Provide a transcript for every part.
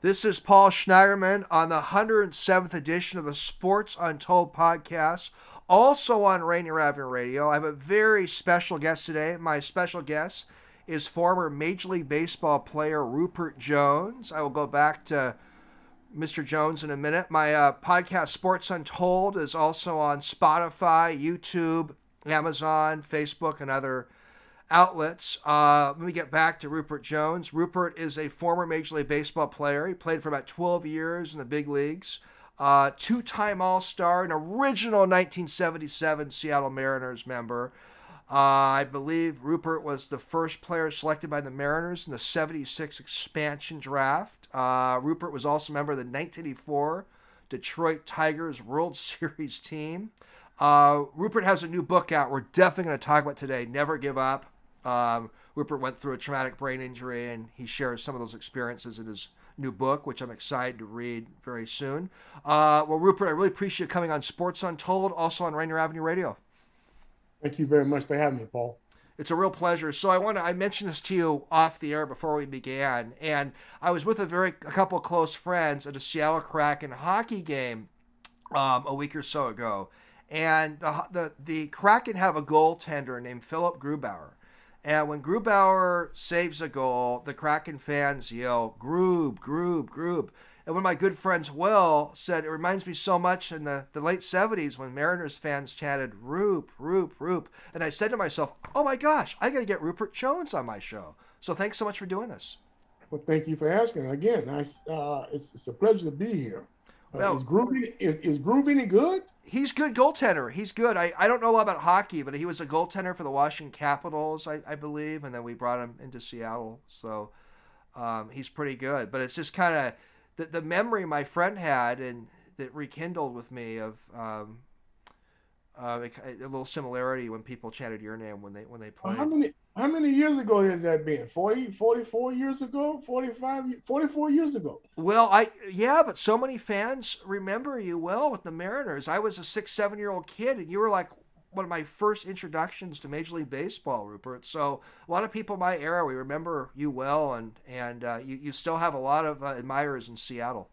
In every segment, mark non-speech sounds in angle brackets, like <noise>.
This is Paul Schneiderman on the 107th edition of the Sports Untold podcast, also on Rainier Avenue Radio. I have a very special guest today. My special guest is former Major League Baseball player Ruppert Jones. I will go back to Mr. Jones in a minute. My uh, podcast, Sports Untold, is also on Spotify, YouTube, Amazon, Facebook, and other outlets. Uh, let me get back to Ruppert Jones. Ruppert is a former Major League Baseball player. He played for about 12 years in the big leagues. Uh, Two time All Star, an original 1977 Seattle Mariners member. Uh, I believe Ruppert was the first player selected by the Mariners in the 76 expansion draft. Uh, Ruppert was also a member of the 1984 Detroit Tigers World <laughs> Series team. Uh, Ruppert has a new book out. We're definitely going to talk about today. Never give up. Um, Ruppert went through a traumatic brain injury, and he shares some of those experiences in his new book, which I'm excited to read very soon. Uh, well, Ruppert, I really appreciate you coming on Sports Untold, also on Rainier Avenue Radio. Thank you very much for having me, Paul. It's a real pleasure. So I want to I mentioned this to you off the air before we began, and I was with a very a couple of close friends at a Seattle Kraken hockey game um, a week or so ago, and the the the Kraken have a goaltender named Philipp Grubauer and when Grubauer saves a goal, the Kraken fans yell, Grub, Grub, Grub. And one of my good friends, Will, said it reminds me so much in the, the late 70s when Mariners fans chanted, Roop, Roop, Roop. And I said to myself, oh my gosh, I got to get Ruppert Jones on my show. So thanks so much for doing this. Well, thank you for asking. Again, I, uh, it's, it's a pleasure to be here. Well, is Groovy is, is any good? He's good goaltender. He's good. I, I don't know a lot about hockey, but he was a goaltender for the Washington Capitals, I, I believe, and then we brought him into Seattle. So um, he's pretty good. But it's just kind of the, the memory my friend had and that rekindled with me of um, uh, a, little similarity when people chanted your name when they when they played. How many how many years ago has that been? 40, 44 years ago? 45, 44 years ago? Well, I yeah, but so many fans remember you well with the Mariners. I was a six, seven year old kid, and you were like one of my first introductions to Major League Baseball, Ruppert. So a lot of people my era, we remember you well, and and uh, you you still have a lot of uh, admirers in Seattle.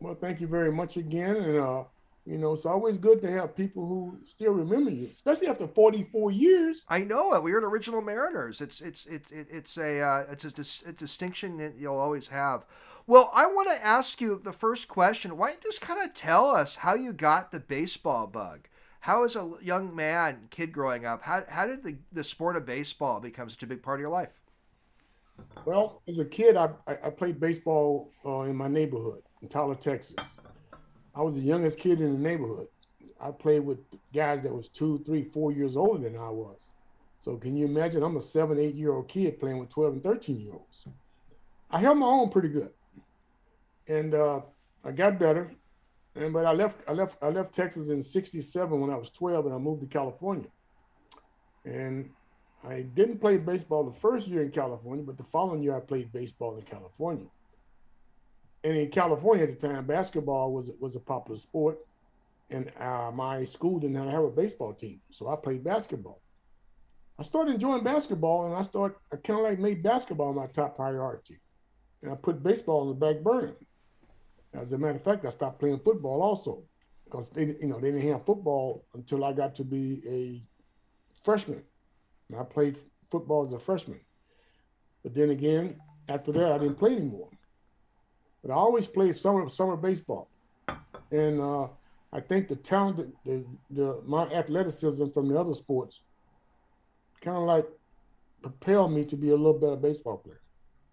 Well, thank you very much again, and uh, you know, it's always good to have people who still remember you, especially after 44 years. I know it. We're the original Mariners. It's it's it's it's a uh, it's a, dis- a, distinction that you'll always have. Well, I want to ask you the first question. Why don't you just kind of tell us how you got the baseball bug? How, as a young man, kid growing up, how, how did the, the sport of baseball become such a big part of your life? Well, as a kid, I, I played baseball uh, in my neighborhood in Tyler, Texas. I was the youngest kid in the neighborhood. I played with guys that was two, three, four years older than I was. So can you imagine? I'm a seven, eight year old kid playing with 12 and 13 year olds. I held my own pretty good, and uh, I got better. And but I left, I left, I left Texas in '67 when I was 12, and I moved to California. And I didn't play baseball the first year in California, but the following year I played baseball in California and in California at the time, basketball was was a popular sport, and uh, my school didn't have a baseball team, so I played basketball. I started enjoying basketball, and I started I kind of like made basketball my top priority, and I put baseball on the back burner. As a matter of fact, I stopped playing football also because they you know they didn't have football until I got to be a freshman. And I played football as a freshman, but then again, after that, I didn't play anymore. But I always played summer summer baseball, and uh, I think the talent, the, the my athleticism from the other sports, kind of like propelled me to be a little better baseball player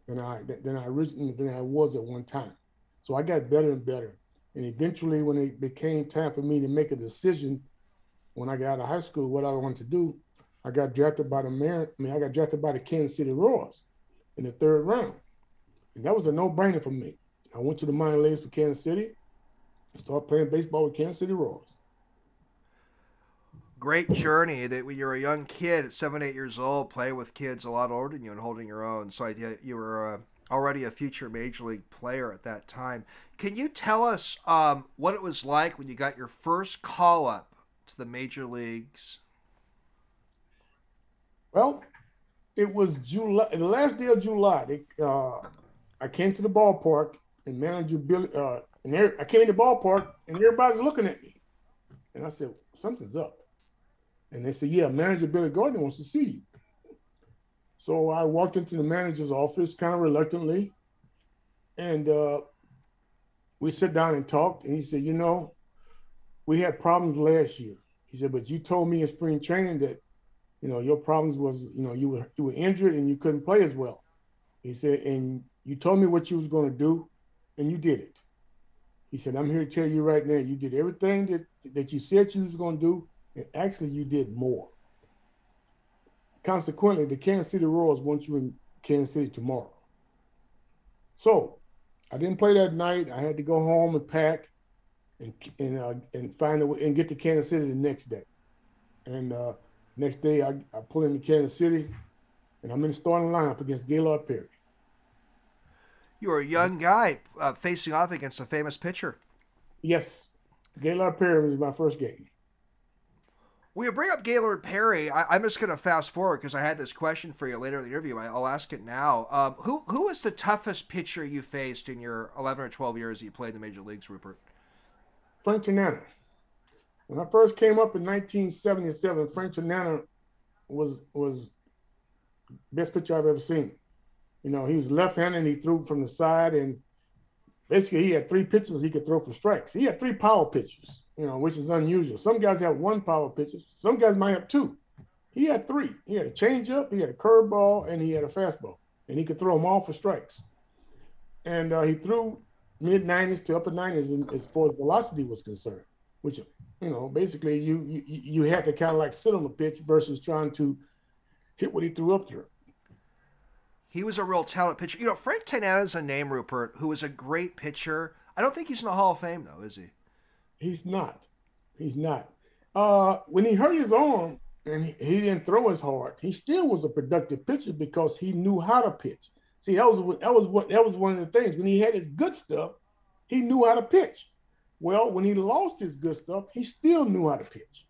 than I than I originally than I was at one time. So I got better and better, and eventually, when it became time for me to make a decision, when I got out of high school, what I wanted to do, I got drafted by the Mar- I mean, I got drafted by the Kansas City Royals in the third round, and that was a no-brainer for me. I went to the minor leagues for Kansas City, started playing baseball with Kansas City Royals. Great journey that when you're a young kid at seven, eight years old, playing with kids a lot older than you and holding your own. So I, you were uh, already a future major league player at that time. Can you tell us um, what it was like when you got your first call up to the major leagues? Well, it was July, the last day of July. They, uh, I came to the ballpark and manager Billy, uh, and there, I came to the ballpark and everybody's looking at me. And I said, something's up. And they said, yeah, manager Billy Gordon wants to see you. So I walked into the manager's office kind of reluctantly. And uh, we sat down and talked. And he said, you know, we had problems last year. He said, but you told me in spring training that, you know, your problems was, you know, you were you were injured and you couldn't play as well. He said, and you told me what you was going to do, and you did it. He said, I'm here to tell you right now, you did everything that, that you said you was going to do, and actually you did more. Consequently, the Kansas City Royals want you in Kansas City tomorrow. So I didn't play that night. I had to go home and pack and and uh, and find a way and get to Kansas City the next day. And uh, next day I, I pull into Kansas City and I'm in the starting lineup against Gaylord Perry. You were a young guy uh, facing off against a famous pitcher. Yes, Gaylord Perry was my first game. You bring up Gaylord Perry, I, am just going to fast forward because I had this question for you later in the interview. I, will ask it now. Um, who who was the toughest pitcher you faced in your 11 or 12 years that you played in the major leagues, Ruppert? Frank Tanana. When I first came up in 1977, Frank Tanana was was best pitcher I've ever seen. You know, he was left-handed and he threw from the side, and basically he had three pitches he could throw for strikes. He had three power pitches you know, which is unusual. Some guys have one power pitches. Some guys might have two. He had three. He had a changeup, he had a curveball, and he had a fastball, and he could throw them all for strikes. And uh, he threw mid 90s to upper 90s as far as velocity was concerned, which you know, basically you you, you had to kind of like sit on the pitch versus trying to hit what he threw up there. He was a real talent pitcher. You know, Frank Tanana is a name, Ruppert, who was a great pitcher. I don't think he's in the Hall of Fame, though, is he? He's not. He's not. Uh, when he hurt his arm and he, he, didn't throw as hard, he still was a productive pitcher because he knew how to pitch. See, that was what, that was what that was one of the things. When he had his good stuff, he knew how to pitch. Well, when he lost his good stuff, he still knew how to pitch.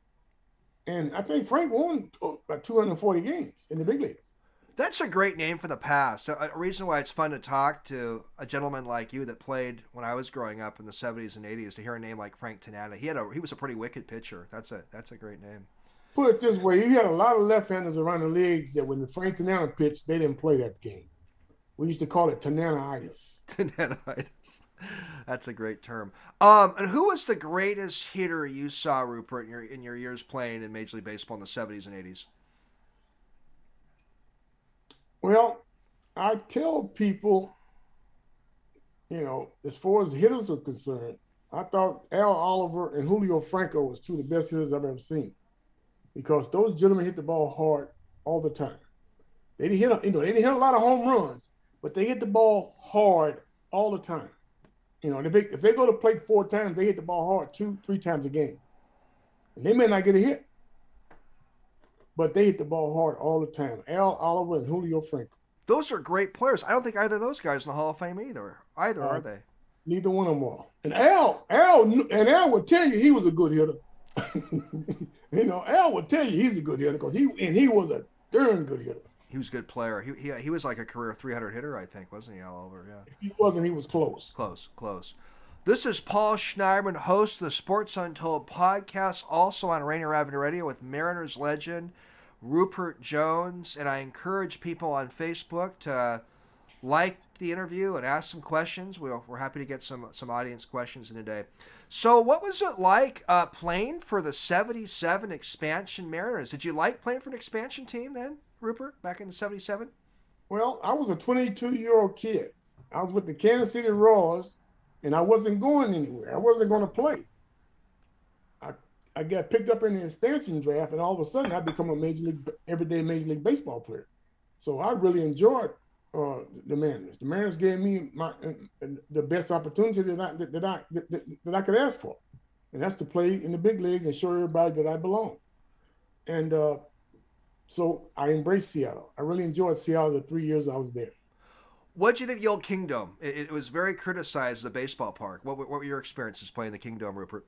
And I think Frank won about 240 games in the big leagues. That's a great name for the past. A reason why it's fun to talk to a gentleman like you that played when I was growing up in the 70s and 80s to hear a name like Frank Tanana. He had a he was a pretty wicked pitcher. That's a that's a great name. Put it this way, he had a lot of left-handers around the league that when the Frank Tanana pitched, they didn't play that game. We used to call it Tananaitis. <laughs> Tananaitis. That's a great term. Um, and who was the greatest hitter you saw, Ruppert, in your in your years playing in Major League Baseball in the 70s and 80s? Well, I tell people, you know, as far as hitters are concerned, I thought Al Oliver and Julio Franco was two of the best hitters I've ever seen, because those gentlemen hit the ball hard all the time. They didn't hit, you know, they didn't hit a lot of home runs, but they hit the ball hard all the time. You know, if they, if they go to plate four times, they hit the ball hard two, three times a game, and they may not get a hit but they hit the ball hard all the time. Al Oliver and Julio Franco. Those are great players. I don't think either of those guys in the Hall of Fame either. Either uh, are they? Neither one of them are. And Al, Al, and Al would tell you he was a good hitter. <laughs> you know, Al would tell you he's a good hitter because he and he was a darn good hitter. He was a good player. He, he, he was like a career 300 hitter, I think, wasn't he, Al Oliver? Yeah. If he wasn't, he was close. Close, close. This is Paul Schneiderman, host of the Sports Untold podcast, also on Rainier Avenue Radio with Mariners legend Ruppert Jones. And I encourage people on Facebook to like the interview and ask some questions. We're, happy to get some, some audience questions in today. So, what was it like uh, playing for the 77 expansion Mariners? Did you like playing for an expansion team then, Ruppert, back in 77? Well, I was a 22 year old kid. I was with the Kansas City Royals and I wasn't going anywhere. I wasn't going to play. I I got picked up in the expansion draft, and all of a sudden I become a major league everyday major league baseball player. So I really enjoyed uh, the Mariners. The Mariners gave me my uh, the best opportunity that I that, that I that, that, I could ask for, and that's to play in the big leagues and show everybody that I belong. And uh, so I embraced Seattle. I really enjoyed Seattle the three years I was there. What do you think the old Kingdome? It, it, was very criticized, the baseball park. What, what were your experiences playing the Kingdome, Ruppert?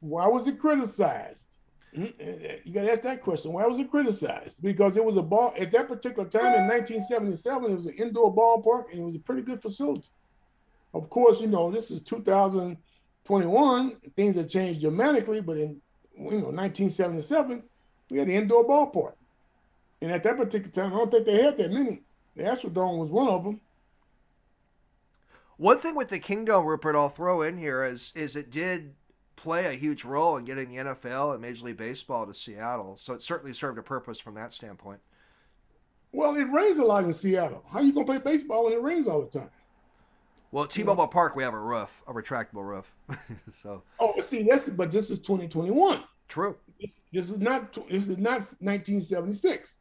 Why was it criticized? Mm-hmm. You got to ask that question. Why was it criticized? Because it was a ball at that particular time in 1977. It was an indoor ballpark and it was a pretty good facility. Of course, you know this is 2021. Things have changed dramatically, but in you know 1977, we had an indoor ballpark, and at that particular time, I don't think they had that many. The Astrodome was one of them. One thing with the Kingdome, Ruppert, I'll throw in here is is it did play a huge role in getting the NFL and Major League Baseball to Seattle. So it certainly served a purpose from that standpoint. Well, it rains a lot in Seattle. How are you gonna play baseball when it rains all the time? Well, T-Mobile Park, we have a roof, a retractable roof. <laughs> so. Oh, see, that's but this is 2021. True. This is not. This is not 1976.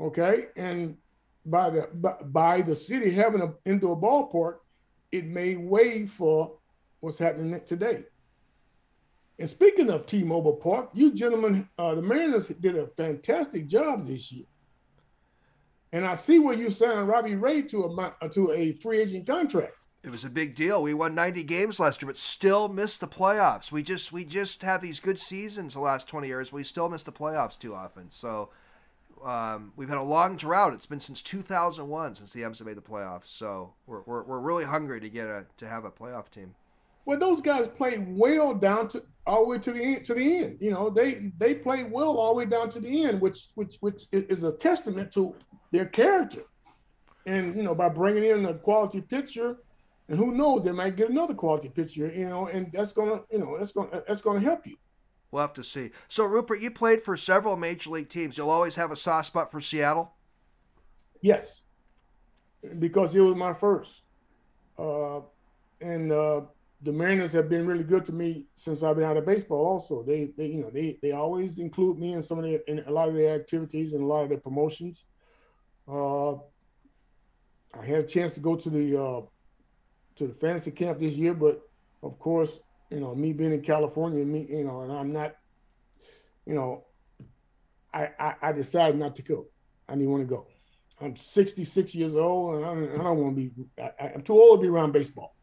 Okay, and by the by the city having an indoor ballpark, it made way for what's happening today. And speaking of T-Mobile Park, you gentlemen, uh, the Mariners did a fantastic job this year. And I see where you signed Robbie Ray to a uh, to a free agent contract. It was a big deal. We won 90 games last year, but still missed the playoffs. We just we just have these good seasons the last 20 years. We still miss the playoffs too often. So um, we've had a long drought. It's been since 2001 since the M's have made the playoffs. So we're, we're, we're really hungry to get a to have a playoff team. Well, those guys played well down to all the way to the end. To the end, you know, they they played well all the way down to the end, which which which is a testament to their character. And you know, by bringing in a quality pitcher, and who knows, they might get another quality pitcher. You know, and that's gonna you know that's gonna that's gonna help you. We'll have to see. So, Ruppert, you played for several major league teams. You'll always have a soft spot for Seattle. Yes, because it was my first, uh, and uh, the Mariners have been really good to me since I've been out of baseball. Also, they, they you know, they they always include me in some of their in a lot of their activities and a lot of their promotions. Uh, I had a chance to go to the uh, to the fantasy camp this year, but of course, you know, me being in California, me, you know, and I'm not, you know, I I, I decided not to go. I didn't want to go. I'm 66 years old, and I don't, don't want to be. I, I'm too old to be around baseball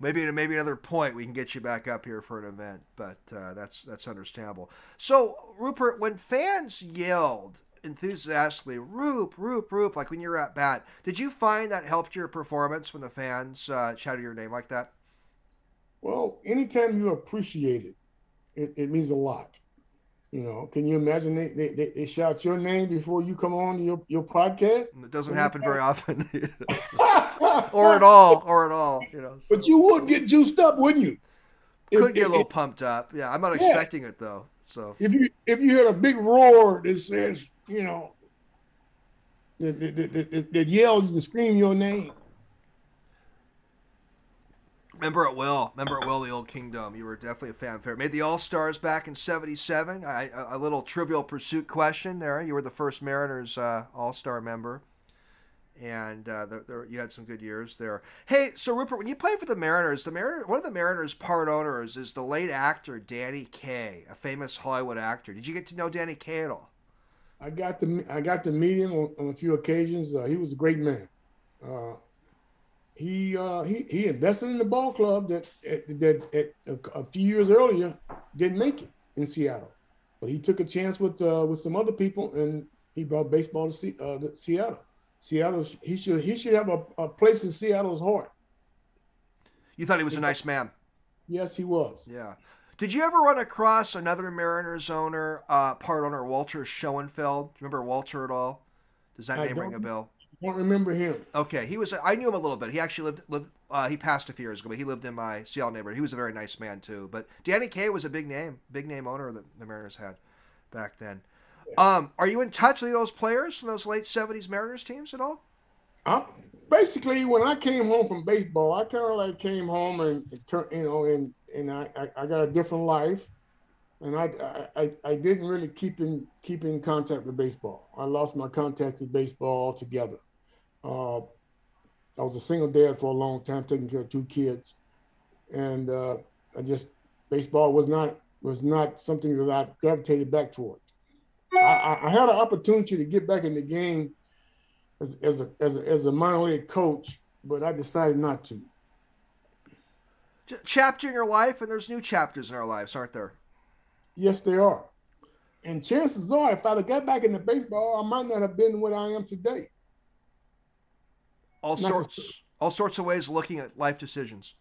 maybe maybe another point we can get you back up here for an event, but uh, that's that's understandable. So Ruppert, when fans yelled enthusiastically, "Roop, Roop, Roop," like when you're at bat, did you find that helped your performance when the fans uh, shouted your name like that? Well, anytime you appreciate it, it, it means a lot. You know, can you imagine they, they, they, shout your name before you come on your, your podcast? It doesn't happen very often, <laughs> <laughs> or at all, or at all. You know, so. but you would get juiced up, wouldn't you? Could if, get a little if, pumped up. Yeah, I'm not yeah. expecting it though. So if you if you had a big roar that says, you know, that, that, that, that yells and scream your name, Remember it well. Remember it well. The old Kingdome. You were definitely a fan favorite. Made the All Stars back in '77. A little Trivial Pursuit question there. You were the first Mariners uh, All Star member, and uh, the, the, you had some good years there. Hey, so Ruppert, when you played for the Mariners, the Mariner, one of the Mariners' part owners is the late actor Danny Kaye, a famous Hollywood actor. Did you get to know Danny Kaye at all? I got to I got to meet him on, on a few occasions. Uh, he was a great man. He uh, he he invested in the ball club that that, that a, a, few years earlier didn't make it in Seattle, but he took a chance with uh, with some other people and he brought baseball to, C, uh, to Seattle. Seattle, he should he should have a, a, place in Seattle's heart. You thought he was a nice man. Yes, he was. Yeah. Did you ever run across another Mariners owner, uh, part owner, Walter Schoenfeld? Remember Walter at all? Does that I name ring a bell? Don't remember him. Okay, he was. I knew him a little bit. He actually lived lived. Uh, he passed a few years ago, but he lived in my Seattle neighborhood. He was a very nice man too. But Danny Kaye was a big name, big name owner that the Mariners had back then. Yeah. Um, are you in touch with those players from those late '70s Mariners teams at all? I, basically, when I came home from baseball, I kind of like came home and, and you know, and and I, I, I got a different life and I, I, I didn't really keep in keep in contact with baseball. I lost my contact with baseball altogether. Uh, I was a single dad for a long time, taking care of two kids, and uh, I just baseball was not was not something that I gravitated back toward. I, I had an opportunity to get back in the game as, as a as a, as a minor league coach, but I decided not to. Chapter in your life, and there's new chapters in our lives, aren't there? Yes, there are. And chances are, if I'd have got back into baseball, I might not have been what I am today. All Not sorts, all sorts of ways of looking at life decisions.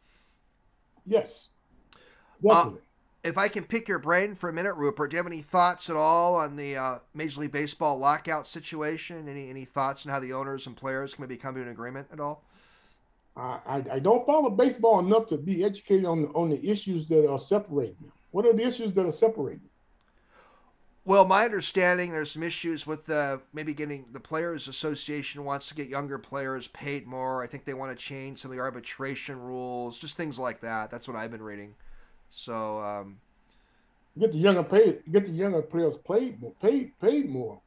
Yes. Uh, if I can pick your brain for a minute, Ruppert, do you have any thoughts at all on the uh, Major League Baseball lockout situation? Any any thoughts on how the owners and players can maybe come to an agreement at all? I, I, I don't follow baseball enough to be educated on the, on the issues that are separating them. What are the issues that are separating? Well, my understanding, there's some issues with uh, maybe getting the Players Association wants to get younger players paid more. I think they want to change some of the arbitration rules, just things like that. That's what I've been reading. So, um, Get the younger pay, get the younger players paid more, paid paid more,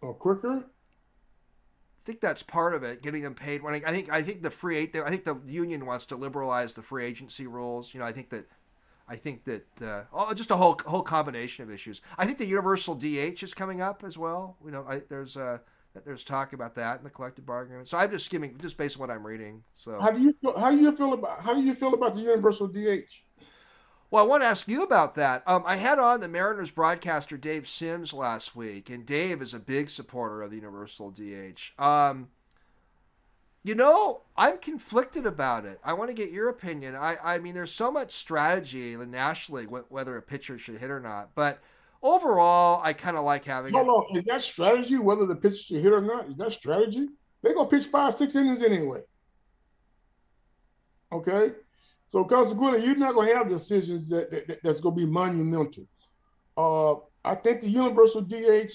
or quicker. I think that's part of it, getting them paid. When I, I think I think the free I think the union wants to liberalize the free agency rules. You know, I think that, I think that uh, oh, just a whole whole combination of issues. I think the universal DH is coming up as well. You know, I, there's uh, there's talk about that in the collective bargaining. So I'm just skimming, just based on what I'm reading. So How do you feel, how do you feel about how do you feel about the universal DH? Well, I want to ask you about that. Um, I had on the Mariners broadcaster Dave Sims last week, and Dave is a big supporter of the Universal DH. Um, you know, I'm conflicted about it. I want to get your opinion. I, I mean, there's so much strategy in the National League whether a pitcher should hit or not, but overall, I kind of like having No, it. no, is that strategy whether the pitcher should hit or not? Is that strategy? They're gonna pitch five, six innings anyway. Okay, so consequently, you're not gonna have decisions that, that that's gonna be monumental. Uh, I think the universal DH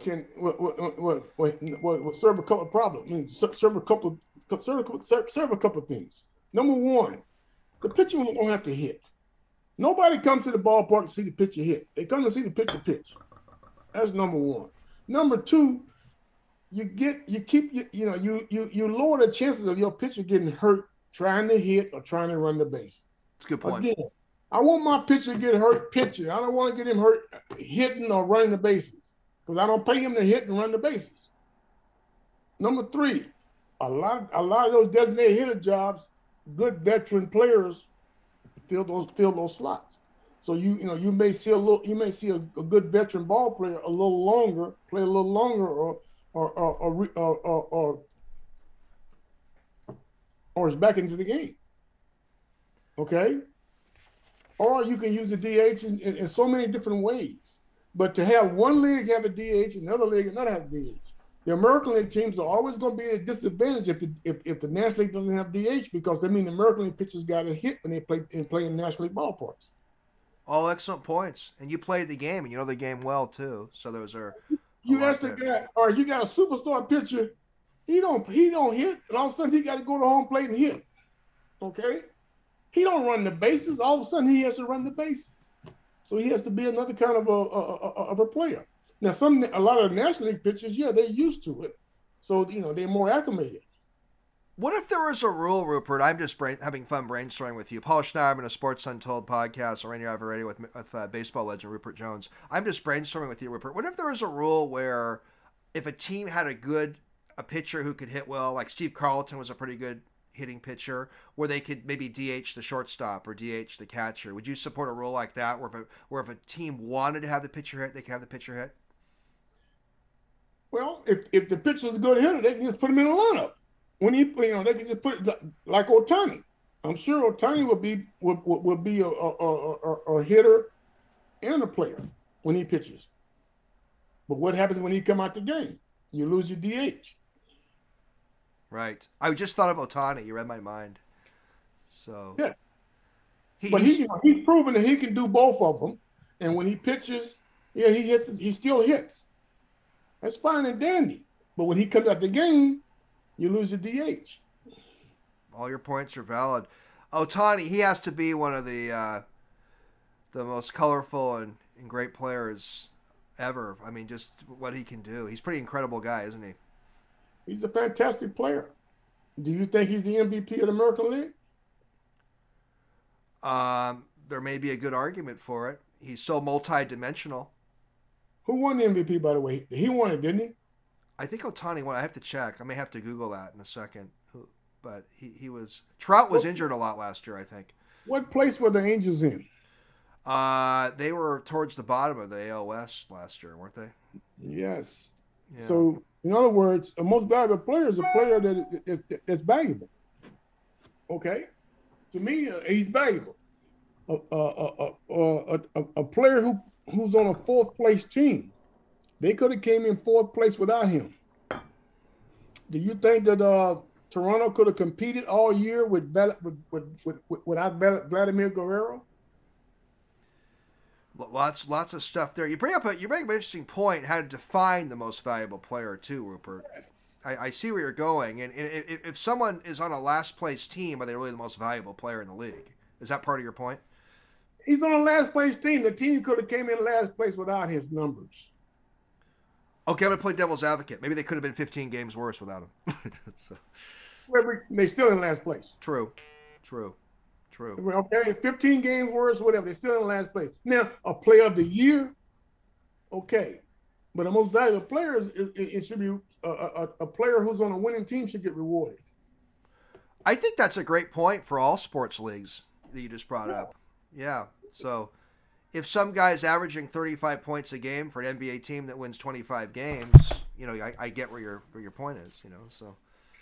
can what what what what, what, serve a couple of problems. I mean, serve a couple of serve serve, serve a couple of things. Number one, the pitcher won't have to hit. Nobody comes to the ballpark to see the pitcher hit. They come to see the pitcher pitch. That's number one. Number two, you get you keep you, you know you you you lower the chances of your pitcher getting hurt trying to hit or trying to run the base. It's a good point. Again, I want my pitcher to get hurt pitching. I don't want to get him hurt hitting or running the bases because I don't pay him to hit and run the bases. Number three, a lot a lot of those designated hitter jobs, good veteran players fill those fill those slots. So you you know you may see a little you may see a, a good veteran ball player a little longer play a little longer or or or or, or, or, or, or is back into the game. Okay. Or you can use the DH in, in, in so many different ways. But to have one league have a DH, and another league not have a DH. The American League teams are always going to be at a disadvantage if the if, if the National League doesn't have DH because they mean the American League pitchers got a hit when they play and play in National League ballparks. All excellent points. And you played the game, and you know the game well too. So those are. You ask the guy, or you got a superstar pitcher, he don't he don't hit, and all of a sudden he got to go to home plate and hit. Okay, he don't run the bases. All of a sudden he has to run the bases, so he has to be another kind of a, a, a a player. Now some a lot of National League pitchers, yeah, they're used to it, so you know they're more acclimated. What if there was a rule, Ruppert? I'm just brain, having fun brainstorming with you. Paul Schneiderman, a Sports Untold podcast, or Radio Radio with, with uh, baseball legend Ruppert Jones. I'm just brainstorming with you, Ruppert. What if there was a rule where if a team had a good a pitcher who could hit well, like Steve Carlton was a pretty good hitting pitcher, where they could maybe DH the shortstop or DH the catcher? Would you support a rule like that, where if a, where if a team wanted to have the pitcher hit, they could have the pitcher hit? Well, if if the pitcher's a good hitter, they can just put him in the lineup. When he, you know, they can just put like Ohtani. I'm sure Ohtani would be would, would, be a, a, a, a hitter and a player when he pitches. But what happens when he come out the game? You lose your DH. Right. I just thought of Ohtani. You read my mind. So Yeah. He, But he's- he, you know, he's proven that he can do both of them. And when he pitches, yeah, he hits. He still hits. That's fine and dandy. But when he comes out the game, you lose your DH. all your points are valid. Ohtani, he has to be one of the uh, the most colorful and, and great players ever. I mean, just what he can do. He's a pretty incredible guy, isn't he? He's a fantastic player. Do you think he's the MVP of the American League? Um, there may be a good argument for it. He's so multi-dimensional. Who won the MVP, by the way? He won it, didn't he? I think Ohtani won. I have to check. I may have to Google that in a second. But he, he was Trout was injured a lot last year. I think. What place were the Angels in? Uh, they were towards the bottom of the AL West last year, weren't they? Yes. So, in other words, a most valuable player is a player that is that's valuable. Okay, to me, uh, he's valuable. A, a, a, a, a player who who's on a fourth place team, they could have came in fourth place without him. Do you think that uh, Toronto could have competed all year with, with, with, with without Vladimir Guerrero? Lots, lots of stuff there. You bring up a you bring up an interesting point how to define the most valuable player too, Ruppert. I, I see where you're going, and, and if, if someone is on a last place team, are they really the most valuable player in the league? Is that part of your point? He's on a last place team. The team could have came in last place without his numbers. Okay, I'm gonna play devil's advocate. Maybe they could have been 15 games worse without him. <laughs> so. They still in last place. True, true. True. Okay, 15 games worse, whatever. They're still in the last place. Now, a player of the year, okay. But the most valuable players, it, it, should be a, a, a, player who's on a winning team should get rewarded. I think that's a great point for all sports leagues that you just brought yeah. up. Yeah. So if some guy's averaging 35 points a game for an NBA team that wins 25 games, you know, I, I get where your where your point is, you know. So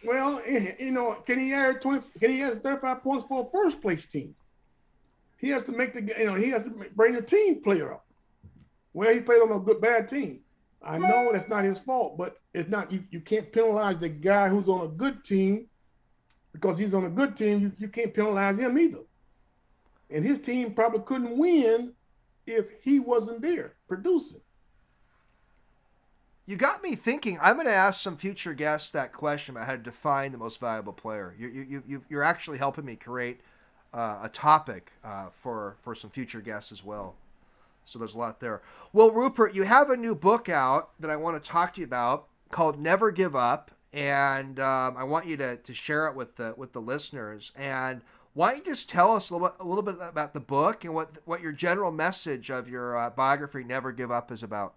well, eh, you know, can he add twenty? Can he add thirty-five points for a first place team? He has to make the you know he has to bring the team player up. Well, he played on a good bad team. I know that's not his fault, but it's not you. You can't penalize the guy who's on a good team because he's on a good team. You, you can't penalize him either. And his team probably couldn't win if he wasn't there producing you got me thinking. I'm going to ask some future guests that question about how to define the most valuable player. You, you, you, you're actually helping me create uh, a topic uh, for, for some future guests as well. So there's a lot there. Well, Ruppert, you have a new book out that I want to talk to you about called Never Give Up. And um, I want you to, to share it with the, with the listeners. And why don't you just tell us a little, bit, a little bit about the book and what, what your general message of your uh, biography, Never Give Up, is about?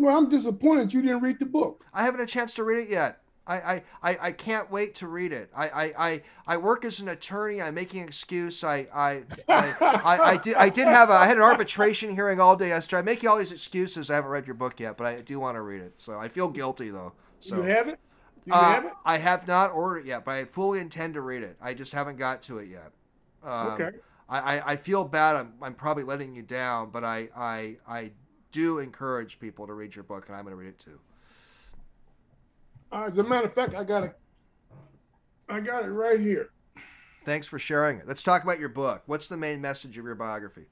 Well, I'm disappointed you didn't read the book. I haven't a chance to read it yet. I, I, I, can't wait to read it. I, I, I, I work as an attorney. I'm making an excuse. I I, I, I, I, did I did have a, I had an arbitration hearing all day yesterday. I'm making all these excuses. I haven't read your book yet, but I do want to read it. So I feel guilty though. So you have it. You uh, have it. I have not ordered it yet, but I fully intend to read it. I just haven't got to it yet. Um, okay. I, I, I feel bad. I'm, I'm probably letting you down, but I, I, I do encourage people to read your book, and I'm going to read it too. Uh, as a matter of fact, I got it. I got it right here. Thanks for sharing it. Let's talk about your book. What's the main message of your biography?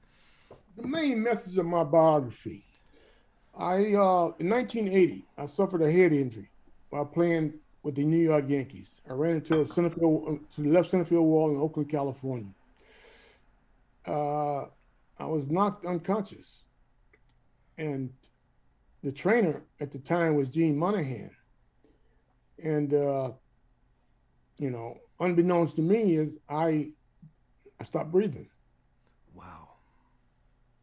The main message of my biography. I uh, in 1980, I suffered a head injury while playing with the New York Yankees. I ran into a center field, to the left center field wall in Oakland, California. Uh, I was knocked unconscious and the trainer at the time was Gene Monahan. And uh, you know, unbeknownst to me, is I I stopped breathing. Wow.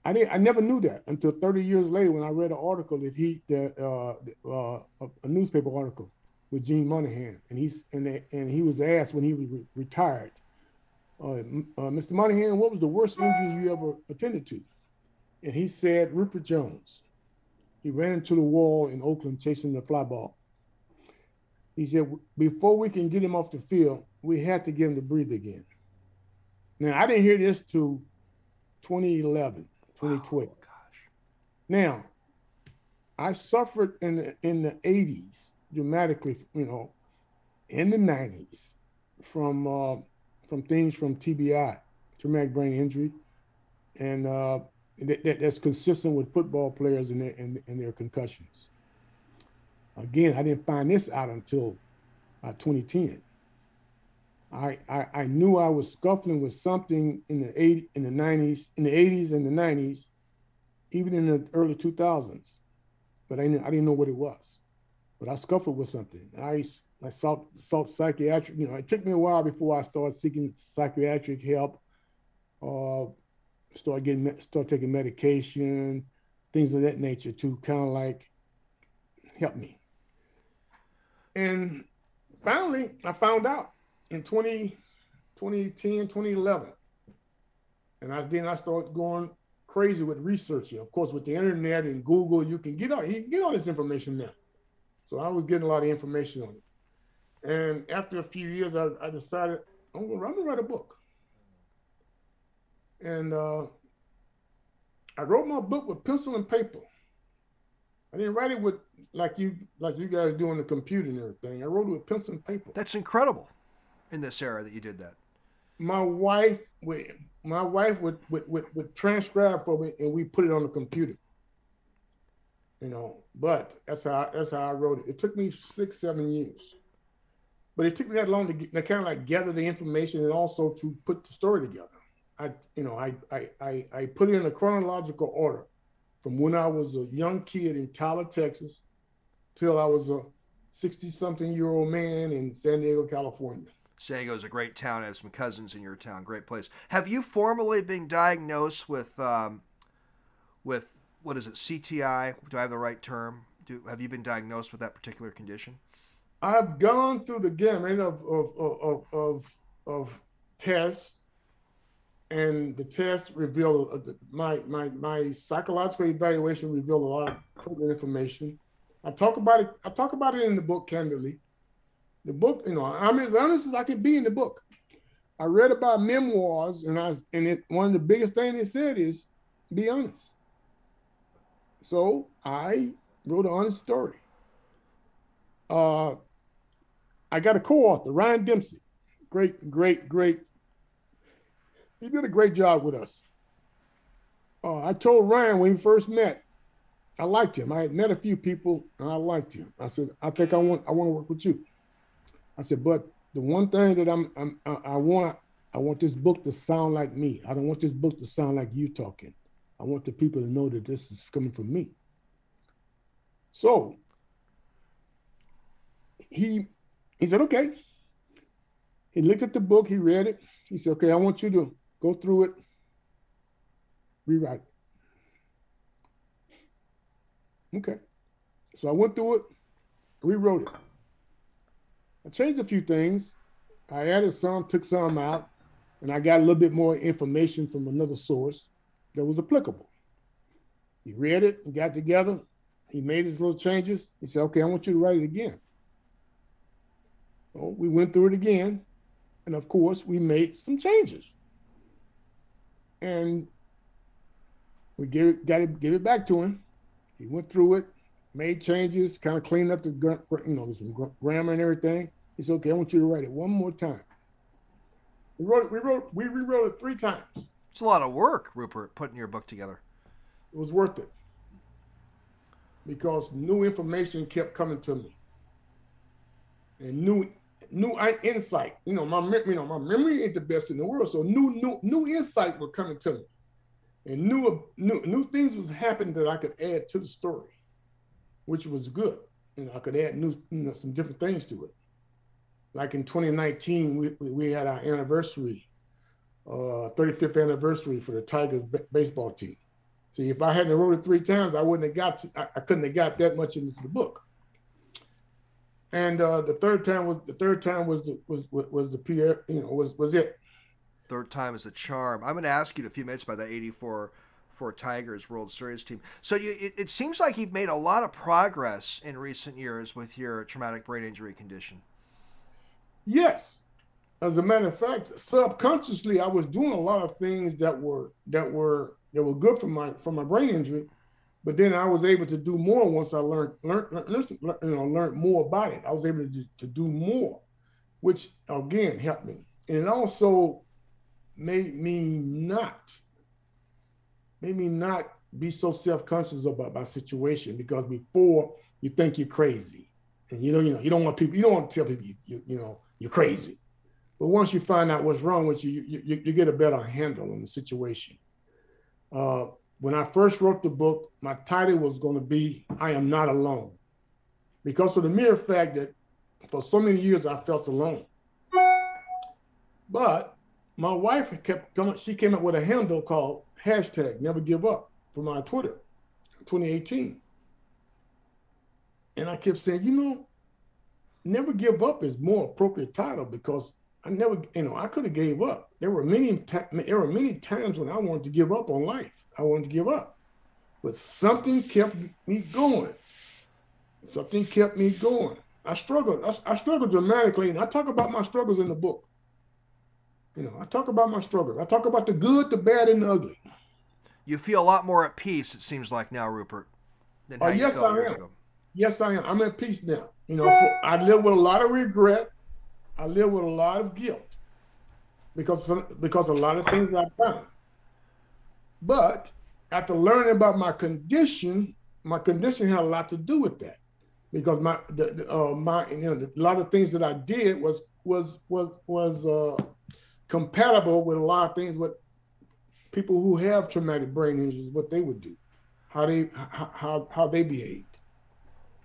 I didn't. I never knew that until 30 years later when I read an article that he, that uh, uh, a newspaper article with Gene Monahan, and he's and they, and he was asked when he re- retired, uh, Mr. Uh, Monahan, what was the worst injury you ever attended to? And he said Ruppert Jones. He ran into the wall in Oakland chasing the fly ball. He said, before we can get him off the field, we had to get him to breathe again. Now, I didn't hear this till 2011, 2012. Oh, gosh. Now, I suffered in the, in the 80s dramatically, you know, in the 90s from uh, from things from TBI, traumatic brain injury, and uh, that, that, that's consistent with football players and their, and, and their concussions. Again, I didn't find this out until uh, 2010. I, I, I knew I was scuffling with something in the 80, in the 90s, in the 80s and the 90s, even in the early 2000s, but I didn't, I didn't know what it was. But I scuffled with something. I I sought, sought psychiatric. You know, it took me a while before I started seeking psychiatric help. Uh, start getting start taking medication, things of that nature to kind of like help me. And finally, I found out in 20, 2010, 2011. And I then I started going crazy with researching. Of course, with the internet and Google, you can get all you get all this information now. So I was getting a lot of information on it. And after a few years, I, I decided I'm gonna, I'm gonna write a book. And uh, I wrote my book with pencil and paper. I didn't write it with like you like you guys do on the computer and everything. I wrote it with pencil and paper. That's incredible in this era that you did that. My wife would my wife would would, would, would transcribe for me and we put it on the computer. You know, but that's how that's how I wrote it. It took me six, seven years. But it took me that long to, get, to kind of like gather the information and also to put the story together. I, you know, I, I, I, I put it in a chronological order from when I was a young kid in Tyler, Texas, till I was a 60 something year old man in San Diego, California. San Diego is a great town. I have some cousins in your town. Great place. Have you formally been diagnosed with, um, with what is it, CTI? Do I have the right term? Do, have you been diagnosed with that particular condition? I've gone through the gamut of of of of, of tests, and the tests revealed uh, my my my psychological evaluation revealed a lot of pertinent information. I talk about it. I talk about it in the book candidly. The book, you know, I'm as honest as I can be in the book. I read about memoirs, and I and it one of the biggest things it said is be honest. So I wrote an honest story. Uh, I got a co-author, Ryan Dempsey. Great, great, great. He did a great job with us. Uh, I told Ryan when we first met, I liked him. I had met a few people and I liked him. I said, I think I want I want to work with you. I said, but the one thing that I'm, I'm I want I want this book to sound like me. I don't want this book to sound like you talking. I want the people to know that this is coming from me. So he he said, okay. He looked at the book, he read it. He said, okay, I want you to go through it, rewrite it. Okay. So I went through it, rewrote it. I changed a few things. I added some, took some out, and I got a little bit more information from another source that was applicable. He read it and got together. He made his little changes. He said, okay, I want you to write it again. Well, we went through it again, and of course, we made some changes. And we gave it, got it, give it back to him. He went through it, made changes, kind of cleaned up the, you know, some grammar and everything. He said, "Okay, I want you to write it one more time." We wrote, we wrote, we rewrote it three times. It's a lot of work, Ruppert, putting your book together. It was worth it because new information kept coming to me, and new new insight. You know, my you know my memory ain't the best in the world, so new new new insight were coming to me, and new new new things was happening that I could add to the story, which was good. Know, I could add new you know some different things to it. Like in 2019, we we had our anniversary, uh, 35th anniversary for the Tigers baseball team. See, if I hadn't wrote it three times, I wouldn't have got to, I, I couldn't have got that much into the book and uh, the third time was the third time was the was was the Pierre you know was was it. Third time is a charm. I'm going to ask you in a few minutes about the '84 for Tigers World Series team. So you, it, it seems like you've made a lot of progress in recent years with your traumatic brain injury condition. Yes, as a matter of fact, subconsciously I was doing a lot of things that were that were that were good for my for my brain injury, but then I was able to do more once I learned, learned, learned, you know, learned more about it. I was able to do, to do more, which again helped me. And it also made me not, made me not be so self-conscious about my situation because before you think you're crazy, and you know, you know, you don't want people, you don't want to tell people, you, you, you know, you're crazy. But once you find out what's wrong with you, you, you, you get a better handle on the situation. Uh, when I first wrote the book, my title was going to be I Am Not Alone. Because of the mere fact that for so many years I felt alone. But my wife kept coming, she came up with a handle called hashtag never give up for my Twitter 2018. And I kept saying, you know, never give up is more appropriate title because I never, you know, I could have gave up. There were many, there were many times when I wanted to give up on life. I wanted to give up, but something kept me going. Something kept me going. I struggled. I, I struggled dramatically, and I talk about my struggles in the book. You know, I talk about my struggles. I talk about the good, the bad, and the ugly. You feel a lot more at peace. It seems like now, Ruppert. Than uh, yes, I am. Ago. Yes, I am. I'm at peace now. You know, for, I live with a lot of regret. I live with a lot of guilt because because a lot of things I've done. But after learning about my condition, my condition had a lot to do with that because my the, uh, my you know a lot of things that I did was was was was uh, compatible with a lot of things what people who have traumatic brain injuries what they would do, how they how how they behaved.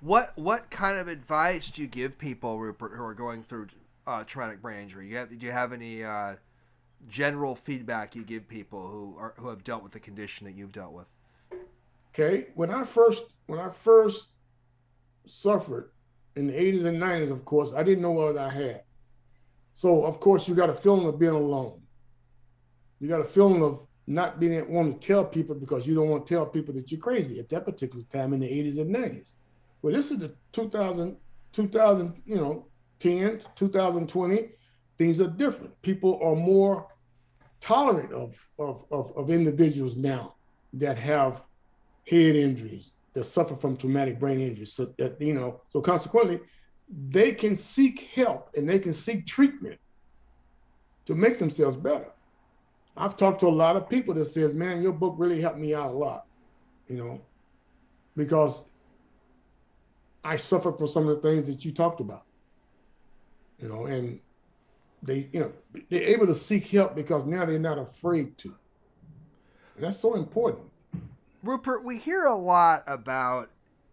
What what kind of advice do you give people, Ruppert, who are going through uh, traumatic brain injury? You have, do you have any uh, general feedback you give people who are who have dealt with the condition that you've dealt with? Okay, when I first when I first suffered in the 80s and 90s, of course, I didn't know what I had. So of course you got a feeling of being alone. You got a feeling of not being want to tell people because you don't want to tell people that you're crazy at that particular time in the 80s and 90s. Well, this is the 2000, 2000, you know, 10 to 2020. Things are different. People are more tolerant of, of, of, of individuals now that have head injuries, that suffer from traumatic brain injuries. So that, you know, so consequently, they can seek help and they can seek treatment to make themselves better. I've talked to a lot of people that says, man, your book really helped me out a lot, you know, because I suffered from some of the things that you talked about. You know, and they, you know, they're able to seek help because now they're not afraid to. And that's so important. Ruppert, we hear a lot about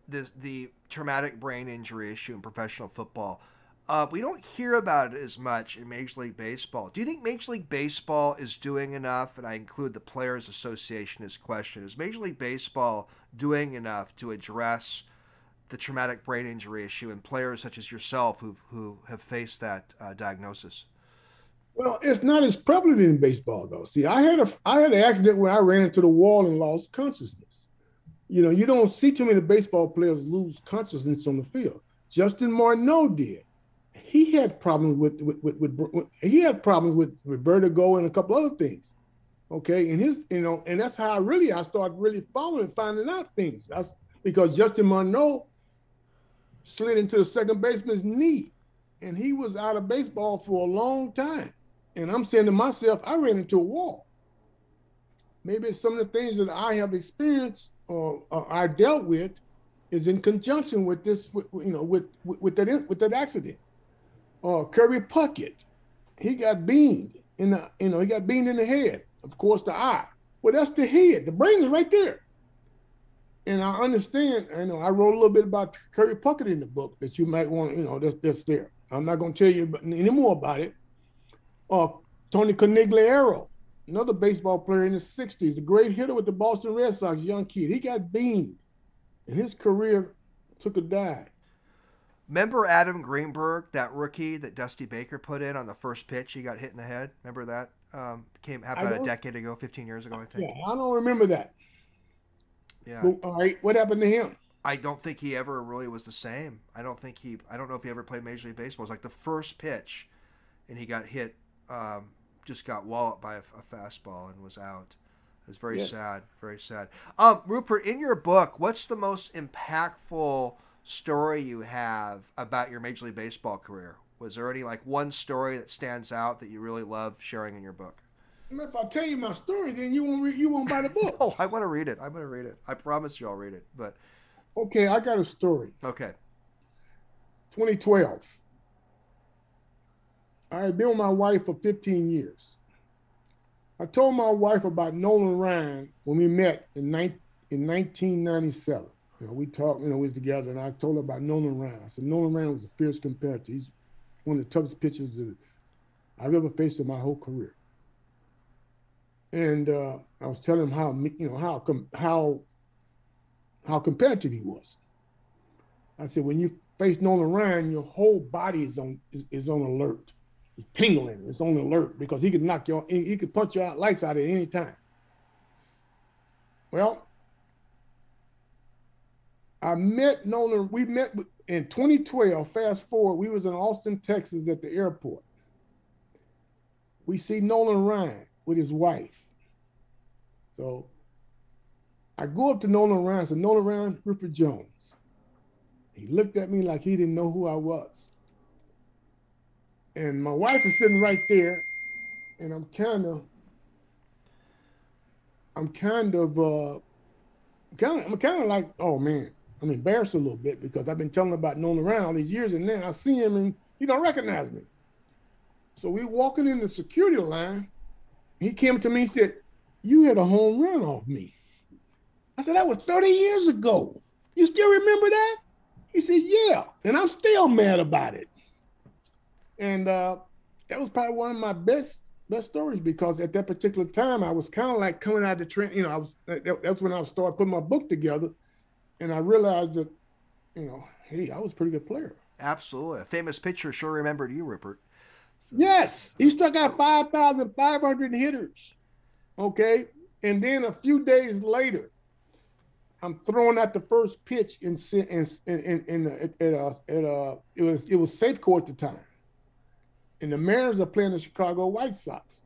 the the traumatic brain injury issue in professional football. Uh, we don't hear about it as much in Major League Baseball. Do you think Major League Baseball is doing enough? And I include the Players Association as question. Is Major League Baseball doing enough to address the traumatic brain injury issue and players such as yourself who who have faced that uh, diagnosis? Well, it's not as prevalent in baseball though. See, I had a I had an accident where I ran into the wall and lost consciousness. You know, you don't see too many baseball players lose consciousness on the field. Justin Morneau did. He had problems with with, with, with, with he had problems with, vertigo and a couple other things. Okay, and his you know, and that's how I really I started really following, finding out things. That's because Justin Morneau slid into the second baseman's knee, and he was out of baseball for a long time. And I'm saying to myself, I ran into a wall. Maybe some of the things that I have experienced or, or I dealt with is in conjunction with this, you know, with, with, with that with that accident. Uh, Kirby Puckett, he got beamed in the, you know, he got beamed in the head. Of course, the eye. Well, that's the head. The brain is right there and I understand, I know I wrote a little bit about Kirby Puckett in the book that you might want, you know, that's that's there. I'm not going to tell you any more about it. Uh, Tony Conigliaro, another baseball player in the 60s, the great hitter with the Boston Red Sox, young kid. He got beamed, and his career took a dive. Remember Adam Greenberg, that rookie that Dusty Baker put in on the first pitch? He got hit in the head. Remember that? Um, came happened a decade ago, 15 years ago, I think. Yeah, I don't remember that. Yeah. Well, all right. What happened to him? I don't think he ever really was the same. I don't think he. I don't know if he ever played Major League Baseball. It was like the first pitch, and he got hit. Um, just got walloped by a, a, fastball and was out. It was very sad. Very sad. Um, Ruppert, in your book, what's the most impactful story you have about your Major League Baseball career? Was there any like one story that stands out that you really love sharing in your book? If I tell you my story, then you won't you won't buy the book. <laughs> oh, I want to read it. I'm going to read it. I promise you, I'll read it. But okay, I got a story. Okay. 2012. I had been with my wife for 15 years. I told my wife about Nolan Ryan when we met in, in 1997. You know, we talked, you know, we was together, and I told her about Nolan Ryan. I said Nolan Ryan was a fierce competitor. He's one of the toughest pitchers that I've ever faced in my whole career and uh, I was telling him how you know how how how competitive he was. I said, when you face Nolan Ryan, your whole body is on is, is on alert. It's tingling. It's on alert because he could knock your he could punch your lights out at any time. Well, I met Nolan. We met in 2012. Fast forward, we was in Austin, Texas, at the airport. We see Nolan Ryan with his wife. So I go up to Nolan Ryan. and said, Nolan Ryan, Ruppert Jones. He looked at me like he didn't know who I was. And my wife is sitting right there, and I'm kind of, I'm kind of, uh, kind of, I'm kind of like, oh man, I'm embarrassed a little bit because I've been telling about Nolan Ryan all these years, and then I see him and he don't recognize me. So we walking in the security line. He came to me and said, "You hit a home run off me." I said, "That was 30 years ago. You still remember that?" He said, "Yeah," and I'm still mad about it. And uh, that was probably one of my best best stories because at that particular time I was kind of like coming out of the trend. You know, I was that, that's when I started putting my book together and I realized that, you know, hey, I was a pretty good player. Absolutely. A famous pitcher sure remembered you, Ruppert. So. Yes. He struck out 5,500 hitters. Okay. And then a few days later, I'm throwing out the first pitch in in in in, in at, uh, at uh it was it was Safeco at the time, and the Mariners are playing the Chicago White Sox.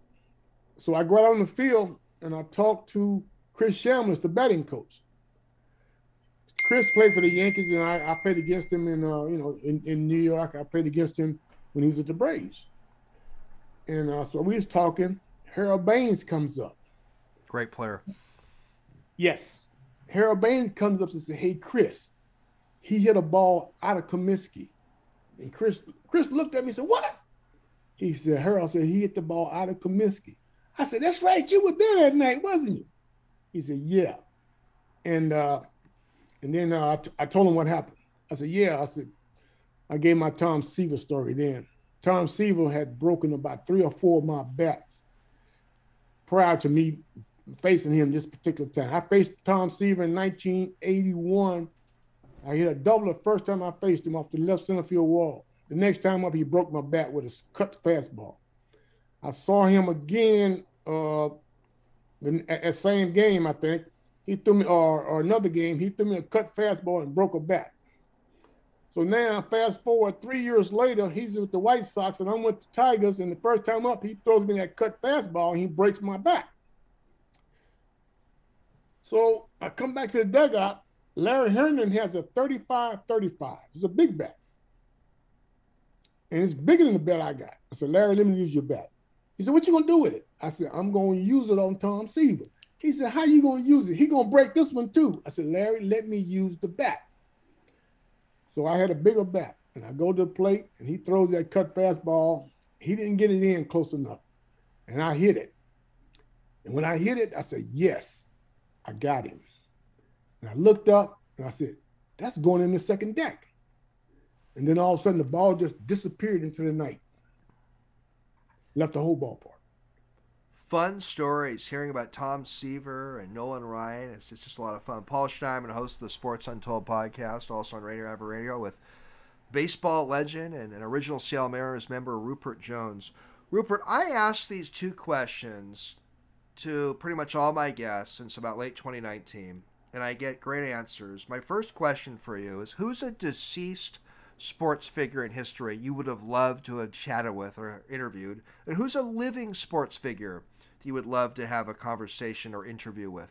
So I go out on the field and I talk to Chris Chambliss, the batting coach, Chris played for the Yankees, and I, I played against him in uh, you know in, in New York. I played against him when he was at the Braves, and uh, so we was talking. Harold Baines comes up. Great player. Yes, Harold Baines comes up and says, "Hey, Chris, he hit a ball out of Comiskey," and Chris Chris looked at me and said, "What?" He said, "Harold said he hit the ball out of Comiskey." I said, "That's right. You were there that night, wasn't you?" He said, "Yeah," and uh, and then uh, I, t- I told him what happened. I said, yeah. I said, I gave my Tom Seaver story then. Tom Seaver had broken about three or four of my bats prior to me facing him this particular time. I faced Tom Seaver in 1981. I hit a double the first time I faced him off the left center field wall. The next time up, he broke my bat with a cut fastball. I saw him again uh, at the same game, I think, he threw me, or, or another game, he threw me a cut fastball and broke a bat. So now, fast forward three years later, he's with the White Sox and I'm with the Tigers. And the first time up, he throws me that cut fastball and he breaks my back. So I come back to the dugout. Larry Herndon has a 35 35. It's a big bat. And it's bigger than the bat I got. I said, Larry, let me use your bat. He said, What you gonna do with it? I said, I'm gonna use it on Tom Seaver. He said, How you gonna use it? He gonna break this one too. I said, Larry, let me use the bat. So I had a bigger bat, and I go to the plate, and he throws that cut fastball. He didn't get it in close enough, and I hit it. And when I hit it, I said, Yes, I got him. And I looked up, and I said, That's going in the second deck. And then all of a sudden, the ball just disappeared into the night, left the whole ballpark fun stories. Hearing about Tom Seaver and Nolan Ryan, it's, it's just a lot of fun. Paul Schneiderman, host of the Sports Untold podcast, also on Rainier Avenue Radio, with baseball legend and an original Seattle Mariners member, Ruppert Jones. Ruppert, I asked these two questions to pretty much all my guests since about late 2019, and I get great answers. My first question for you is Who's a deceased sports figure in history you would have loved to have chatted with or interviewed? And who's a living sports figure that you would love to have a conversation or interview with?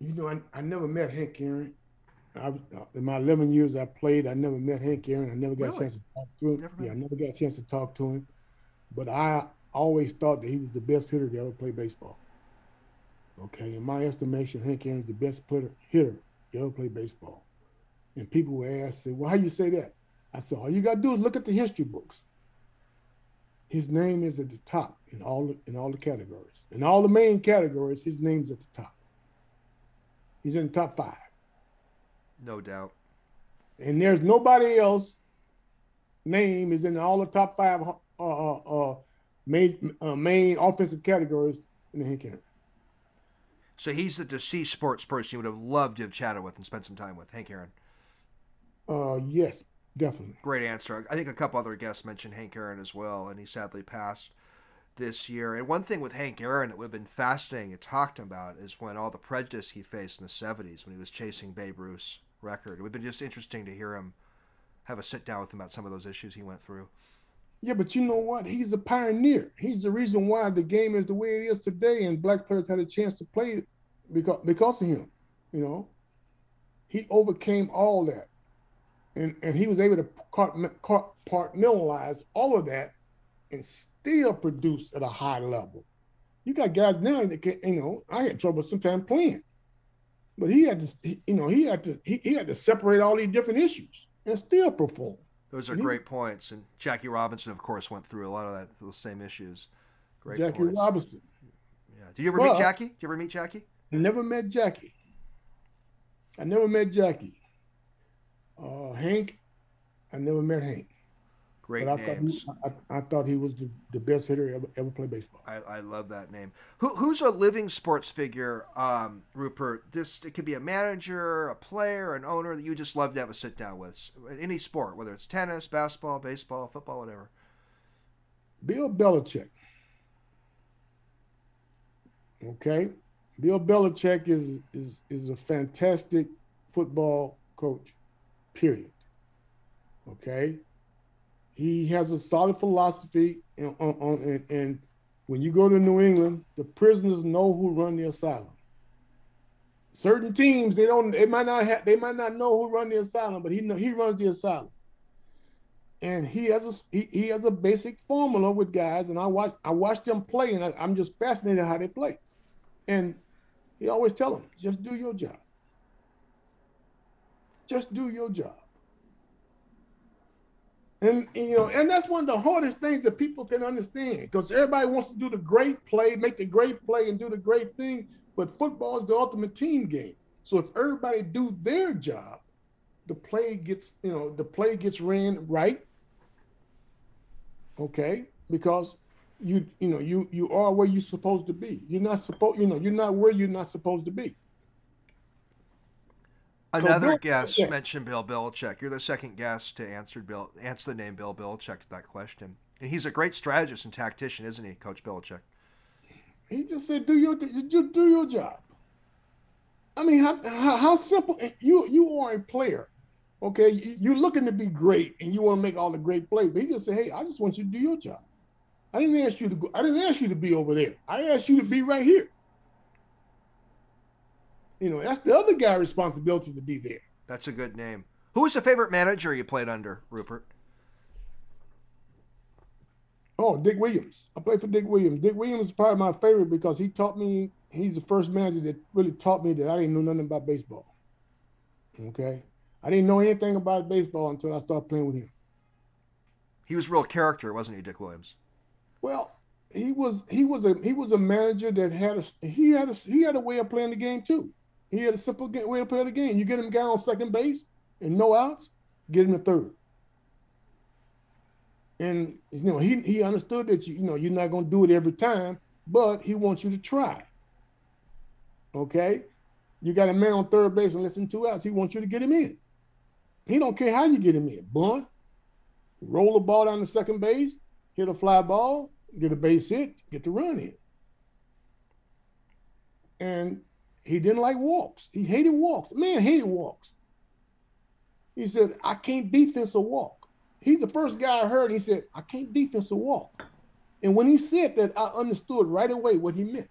You know, I, I never met Hank Aaron. I, uh, in my 11 years I played, I never met Hank Aaron. I never got really? a chance to talk to him. yeah, I never got a chance to talk to him. But I always thought that he was the best hitter to ever play baseball. Okay, in my estimation, Hank Aaron is the best player, hitter to ever play baseball. And people would ask, say, well, how you say that? I said, all you got to do is look at the history books. His name is at the top in all the, in all the categories. In all the main categories, his name's at the top. He's in the top five. No doubt. And there's nobody else name is in all the top five uh, uh, uh, main uh, main offensive categories in the Hank Aaron. So he's the deceased sports person you would have loved to have chatted with and spent some time with, Hank Aaron. Uh, yes, Definitely. Great answer. I think a couple other guests mentioned Hank Aaron as well, and he sadly passed this year. And one thing with Hank Aaron that would have been fascinating to talk about is when all the prejudice he faced in the 70s when he was chasing Babe Ruth's record. It would have been just interesting to hear him have a sit down with him about some of those issues he went through. Yeah, but you know what? He's a pioneer. He's the reason why the game is the way it is today, and black players had a chance to play because because of him. You know, he overcame all that, and and he was able to compartmentalize all of that and still produce at a high level. You got guys now that can, you know, I had trouble sometimes playing, but he had to, you know, he had to he, he had to separate all these different issues and still perform. Those are great points, and Jackie Robinson, of course, went through a lot of that those same issues. Great Jackie points. Robinson. Yeah. Did you ever well, meet Jackie? Did you ever meet Jackie? I never met Jackie. I never met Jackie. Uh, Hank, I never met Hank. Great but I names. Thought he, I, I, thought he was the, the best hitter ever, ever played baseball. I, I love that name. Who, who's a living sports figure, um, Ruppert? This it could be a manager, a player, an owner that you just love to have a sit down with. Any sport, whether it's tennis, basketball, baseball, football, whatever. Bill Belichick. Okay, Bill Belichick is is is a fantastic football coach. Period. Okay he has a solid philosophy, and, and, and when you go to New England, the prisoners know who run the asylum. Certain teams they don't they might not have they might not know who run the asylum, but he know, he runs the asylum. And he has a he, he has a basic formula with guys, and I watch I watch them play, and I, I'm just fascinated how they play. And he always tell them, just do your job. Just do your job. And, you know, and that's one of the hardest things that people can understand because everybody wants to do the great play, make the great play, and do the great thing. But football is the ultimate team game. So if everybody do their job, the play gets, you know, the play gets ran right. Okay, because you, you know, you you are where you're supposed to be. You're not supposed, you know, you're not where you're not supposed to be. Another guest mentioned Bill Belichick. You're the second guest to answer Bill answer the name Bill Belichick to that question, and he's a great strategist and tactician, isn't he, Coach Belichick? He just said, "Do your do, do your job." I mean, how, how, how simple? Eh, you you are a player, okay? You're looking to be great, and you want to make all the great plays. But he just said, "Hey, I just want you to do your job. I didn't ask you to go. I didn't ask you to be over there. I asked you to be right here." You know, that's the other guy's responsibility to be there. That's a good name. Who was the favorite manager you played under, Ruppert? Oh, Dick Williams. I played for Dick Williams. Dick Williams is probably my favorite because he taught me, he's the first manager that really taught me that I didn't know nothing about baseball. Okay. I didn't know anything about baseball until I started playing with him. He was real character, wasn't he, Dick Williams? Well, he was he was a he was a manager that had a he had a he had a way of playing the game too. He had a simple way to play the game. You get him guy on second base and no outs, get him to third. And you know, he he understood that you, you know you're not gonna do it every time, but he wants you to try. Okay? You got a man on third base and less than two outs, he wants you to get him in. He don't care how you get him in. Bunt, roll the ball down to second base, hit a fly ball, get a base hit, get the run in. And he didn't like walks. He hated walks. Man hated walks. He said, I can't defense a walk. He's the first guy I heard. He said, I can't defense a walk. And when he said that, I understood right away what he meant.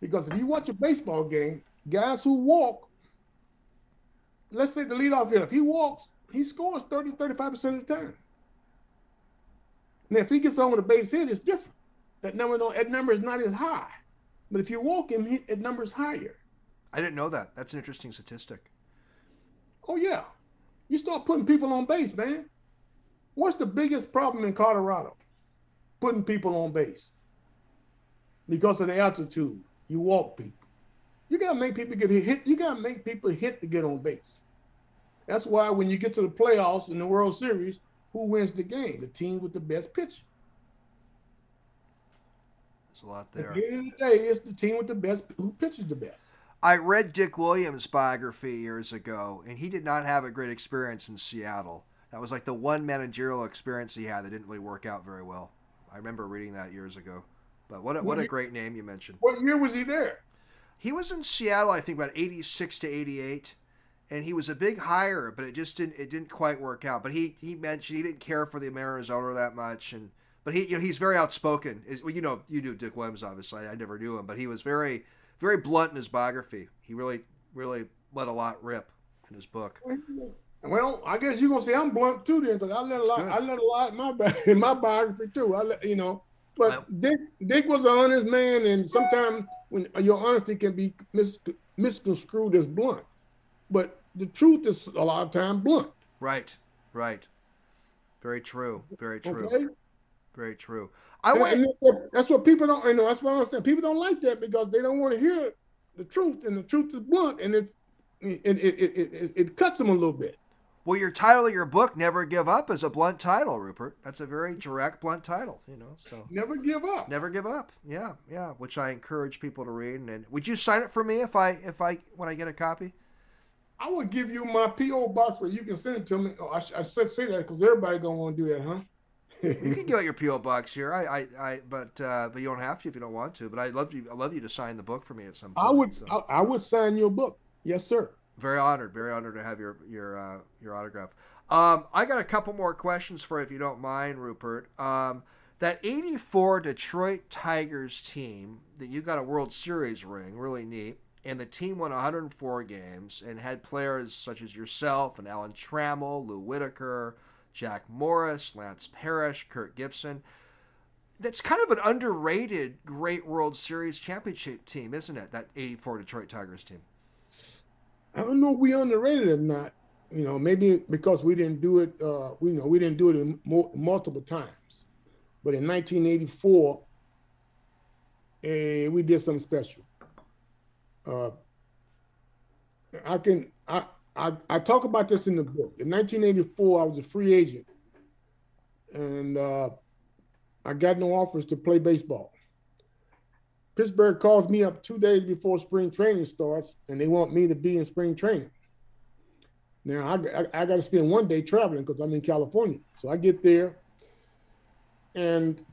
Because if you watch a baseball game, guys who walk, let's say the leadoff hitter, if he walks, he scores 30, 35% of the time. Now, if he gets on with a base hit, it's different. That number, that number is not as high. But if you walk him, that number is higher. I didn't know that. That's an interesting statistic. Oh yeah, you start putting people on base, man. What's the biggest problem in Colorado? Putting people on base because of the altitude. You walk people. You gotta make people get hit. You gotta make people hit to get on base. That's why when you get to the playoffs in the World Series, who wins the game? The team with the best pitcher. There's a lot there. At the end of the day, it's the team with the best who pitches the best. I read Dick Williams' biography years ago, and he did not have a great experience in Seattle. That was like the one managerial experience he had that didn't really work out very well. I remember reading that years ago. But what a, what a great name you mentioned. What year was he there? He was in Seattle, I think, about eighty six to eighty eight, and he was a big hire, but it just didn't it didn't quite work out. But he he mentioned he didn't care for the Mariners owner that much, and but he you know he's very outspoken. Is well, you know you knew Dick Williams obviously. I never knew him, but he was very very blunt in his biography. He really really let a lot rip in his book. Well, I guess you're gonna say I'm blunt too, then, because I let a lot. I let a lot in my <laughs> in my biography too. I let you know, but well, Dick Dick was an honest man, and sometimes when your honesty can be mis- misconstrued as blunt, but the truth is a lot of time blunt. Right, right. Very true. Very true. Okay? Very true. I want. That's what people don't. You know, that's what I understand. People don't like that because they don't want to hear the truth, and the truth is blunt, and it's it it it, it, it cuts them a little bit. Well, your title of your book, "Never Give Up," is a blunt title, Ruppert. That's a very direct, blunt title. You know, so never give up. Never give up. Yeah, yeah. Which I encourage people to read. And, and would you sign it for me if I if I when I get a copy? I would give you my PO box where you can send it to me. Oh, I, I said say that because everybody gonna want to do that, huh? You can <laughs> get your PO box here. I, I, I but uh, but you don't have to if you don't want to. But I'd love you. I love you to sign the book for me at some point. I would. So. I, I, would sign your book. Yes, sir. Very honored. Very honored to have your your uh, your autograph. Um, I got a couple more questions for you, if you don't mind, Ruppert. Um, that 84 Detroit Tigers team that you got a World Series ring, really neat. And the team won 104 games and had players such as yourself and Alan Trammell, Lou Whitaker, Jack Morris, Lance Parrish, Kirk Gibson. That's kind of an underrated great World Series championship team, isn't it? That 84 Detroit Tigers team. I don't know if we underrated or not you know, maybe because we didn't do it, uh, we you know we didn't do it in mo- multiple times. But in 1984, eh, we did something special. Uh, I can I, I I talk about this in the book. In 1984, I was a free agent, and uh, I got no offers to play baseball. Pittsburgh calls me up two days before spring training starts, and they want me to be in spring training. Now I, I, I got to spend one day traveling because I'm in California. So I get there, and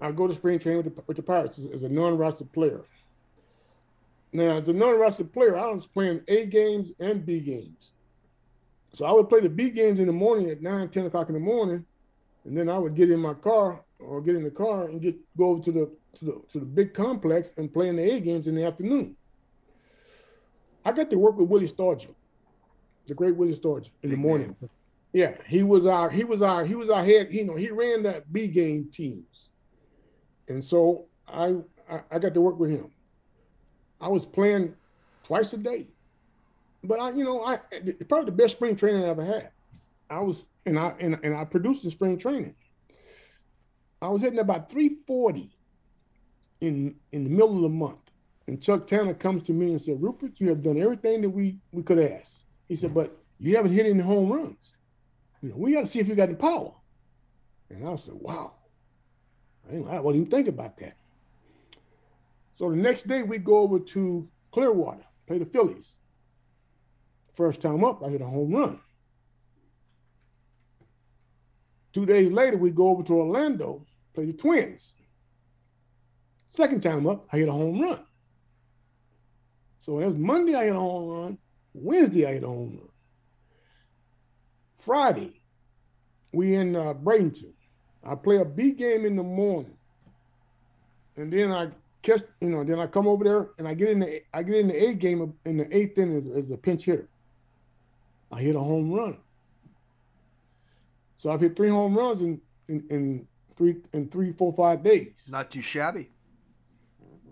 I go to spring training with the, with the Pirates as, as a non-roster player. Now, as a non-roster player, I was playing A games and B games. So I would play the B games in the morning at 9, 10 o'clock in the morning, and then I would get in my car or get in the car and get go over to the to the to the big complex and play in the A games in the afternoon. I got to work with Willie Stargell the great Willie Stargell in the morning. Yeah, he was our he was our he was our head. You know, he ran that B game teams, and so I, I I got to work with him. I was playing twice a day, but I you know I probably the best spring training I ever had. I was and I and, and I produced in spring training. I was hitting about 340 in in the middle of the month. And Chuck Tanner comes to me and said, Ruppert, you have done everything that we, we could ask. He said, but you haven't hit any home runs. You know, we got to see if you got any power. And I said, wow. I, didn't, I wasn't even think about that. So the next day we go over to Clearwater, play the Phillies. First time up, I hit a home run. Two days later, we go over to Orlando, play the Twins. Second time up, I hit a home run. So it was Monday, I hit a home run. Wednesday, I hit a home run. Friday, we in uh, Bradenton. I play a B game in the morning, and then I catch, you know, then I come over there and I get in the I get in the A game in the eighth inning as, as a pinch hitter. I hit a home run. So I've hit three home runs in, in, in three in three, four, five days. Not too shabby.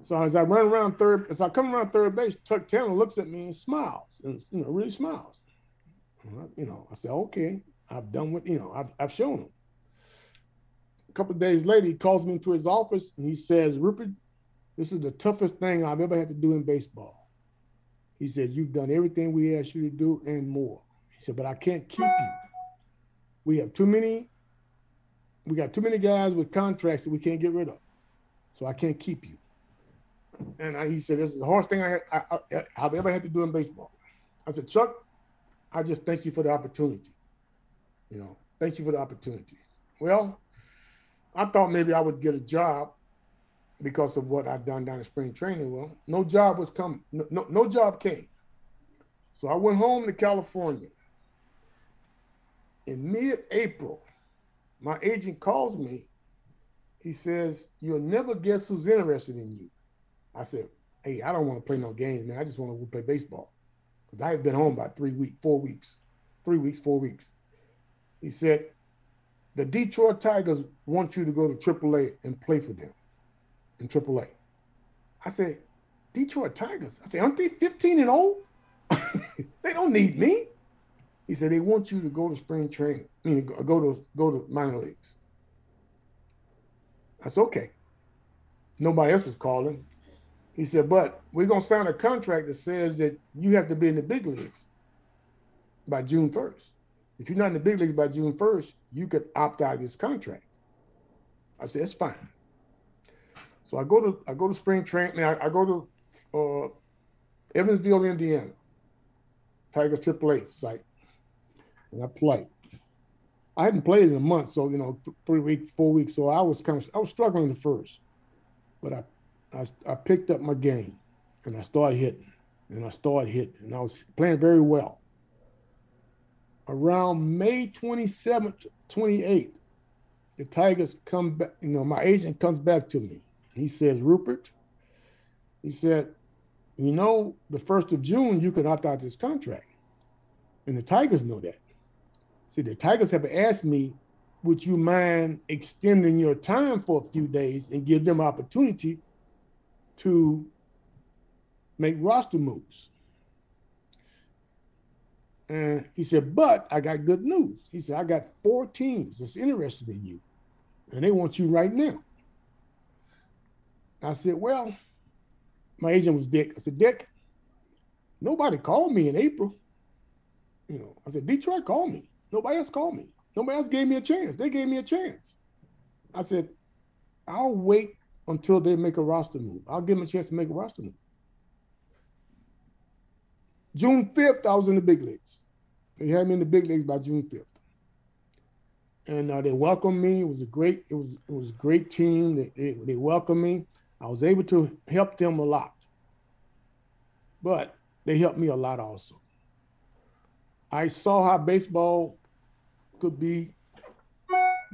So as I run around third, as I come around third base, Chuck Tanner looks at me and smiles, and you know, really smiles. you know, I said, okay, I've done what you know, I've, I've shown him. A couple days later, he calls me into his office and he says, Ruppert, this is the toughest thing I've ever had to do in baseball. He said, You've done everything we asked you to do and more. He said, But I can't keep you. We have too many, we got too many guys with contracts that we can't get rid of. So I can't keep you. And I, he said, This is the hardest thing I, I, I, have ever had to do in baseball. I said, Chuck, I just thank you for the opportunity. You know, thank you for the opportunity. Well, I thought maybe I would get a job because of what I'd done down in spring training. Well, no job was coming. No, no, no job came. So I went home to California. In mid-April, my agent calls me. He says, You'll never guess who's interested in you. I said, Hey, I don't want to play no games, man. I just want to play baseball. Because I had been home about three weeks, four weeks, three weeks, four weeks. He said, The Detroit Tigers want you to go to AAA and play for them in AAA. I said, Detroit Tigers. I said, aren't they 15 and old? <laughs> they don't need me. He said they want you to go to spring training. I mean, go to go to minor leagues. I said, okay. Nobody else was calling. He said, but we're gonna sign a contract that says that you have to be in the big leagues by June 1st. If you're not in the big leagues by June 1st, you could opt out of this contract. I said, it's fine. So I go to I go to spring training. I, I go to uh, Evansville, Indiana. Tigers AAA site, and I play. I hadn't played in a month, so you know, th- three weeks, four weeks. So I was kind of I was struggling at first, but I, I I picked up my game, and I started hitting, and I started hitting, and I was playing very well. Around May 27th, 28th, the Tigers come back. You know, my agent comes back to me he says, Ruppert, he said, you know, the first of June, you can opt out this contract. And the Tigers know that. See, the Tigers have asked me, would you mind extending your time for a few days and give them opportunity to make roster moves? And he said, but I got good news. He said, I got four teams that's interested in you, and they want you right now. I said, well, my agent was Dick. I said, Dick, nobody called me in April. You know, I said, Detroit called me. Nobody else called me. Nobody else gave me a chance. They gave me a chance. I said, I'll wait until they make a roster move. I'll give them a chance to make a roster move. June 5th, I was in the big leagues. They had me in the big leagues by June 5th. And uh, they welcomed me. It was a great, it was it was a great team. They, they, they welcomed me. I was able to help them a lot, but they helped me a lot also. I saw how baseball could be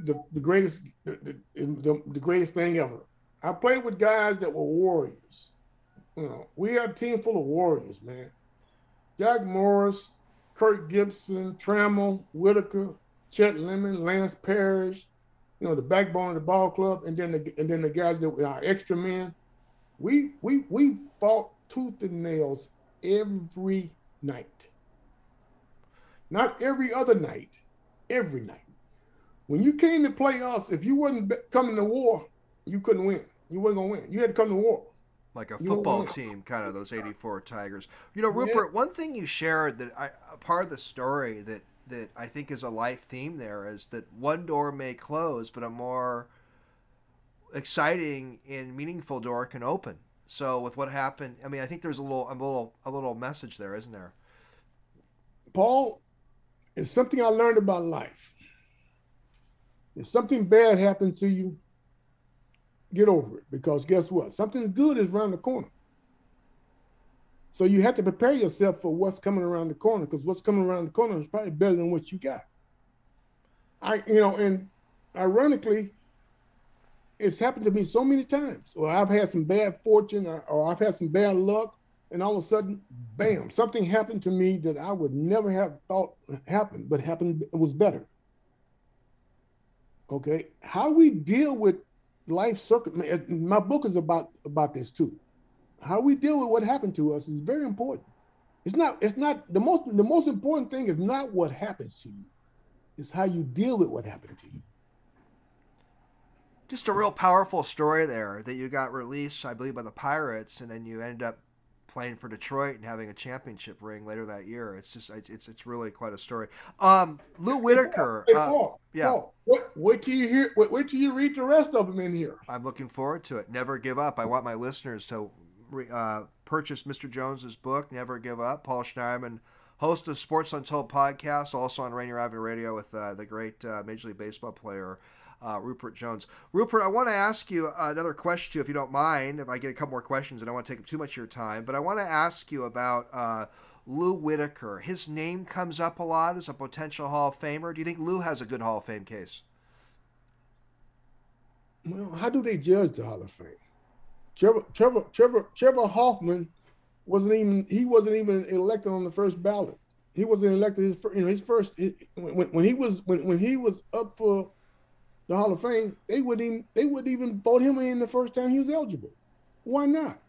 the, the greatest the, the, the greatest thing ever. I played with guys that were warriors. You know, we had a team full of warriors, man. Jack Morris, Kirk Gibson, Trammell, Whitaker, Chet Lemon, Lance Parrish, you know, the backbone of the ball club, and then the and then the guys that were our extra men. We we we fought tooth and nails every night. Not every other night, every night. When you came to play us, if you wasn't coming to war, you couldn't win. You wasn't gonna win. You had to come to war. Like a football team, kind of those '84 Tigers. You know, Ruppert. Yeah. One thing you shared that I, a part of the story that that I think is a life theme there is that one door may close, but a more exciting and meaningful door can open. So with what happened, I mean, I think there's a little, a little, a little message there, isn't there? Paul, it's something I learned about life. If something bad happens to you, get over it because guess what? Something good is around the corner. So you have to prepare yourself for what's coming around the corner because what's coming around the corner is probably better than what you got. I, you know, and ironically, it's happened to me so many times. Or I've had some bad fortune, or, or I've had some bad luck, and all of a sudden, bam, something happened to me that I would never have thought happened, but happened. It was better. Okay, how we deal with life. My book is about about this too how we deal with what happened to us is very important. It's not, it's not the most the most important thing is not what happens to you. It's how you deal with what happened to you. Just a real powerful story there that you got released, I believe, by the Pirates, and then you ended up playing for Detroit and having a championship ring later that year. It's just it's it's really quite a story. Um, Lou Whitaker. Hey, Paul, uh, yeah. Paul, wait, wait till you hear. Wait, wait till you read the rest of them in here. I'm looking forward to it. Never give up. I want my listeners to uh, purchase Mr. Jones's book, Never Give Up. Paul Schneiderman host of Sports Untold podcast, also on Rainier Avenue Radio with uh, the great uh, Major League Baseball player uh, Ruppert Jones. Ruppert, I want to ask you another question, if you don't mind. If I get a couple more questions, and I don't want to take up too much of your time, but I want to ask you about uh, Lou Whitaker. His name comes up a lot as a potential Hall of Famer. Do you think Lou has a good Hall of Fame case? Well, how do they judge the Hall of Fame? Trevor, Trevor, Trevor, Trevor Hoffman wasn't even he wasn't even elected on the first ballot. He wasn't elected his first. you know his first when, when he was when, when he was up for the Hall of Fame, they wouldn't even they wouldn't even vote him in the first time he was eligible. Why not?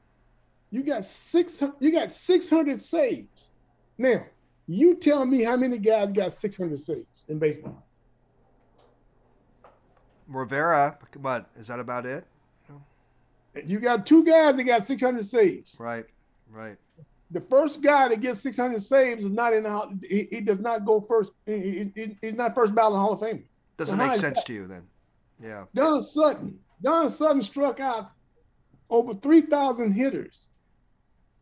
You got six you got six hundred saves. Now, you tell me how many guys got six hundred saves in baseball? Rivera, but is that about it? You got two guys that got 600 saves. Right, right. The first guy that gets 600 saves is not in the Hall. He, he does not go first. He, he, he's not first ballot Hall of Fame. Doesn't make sense to you then. Yeah. Don Sutton. Don Sutton struck out over 3,000 hitters.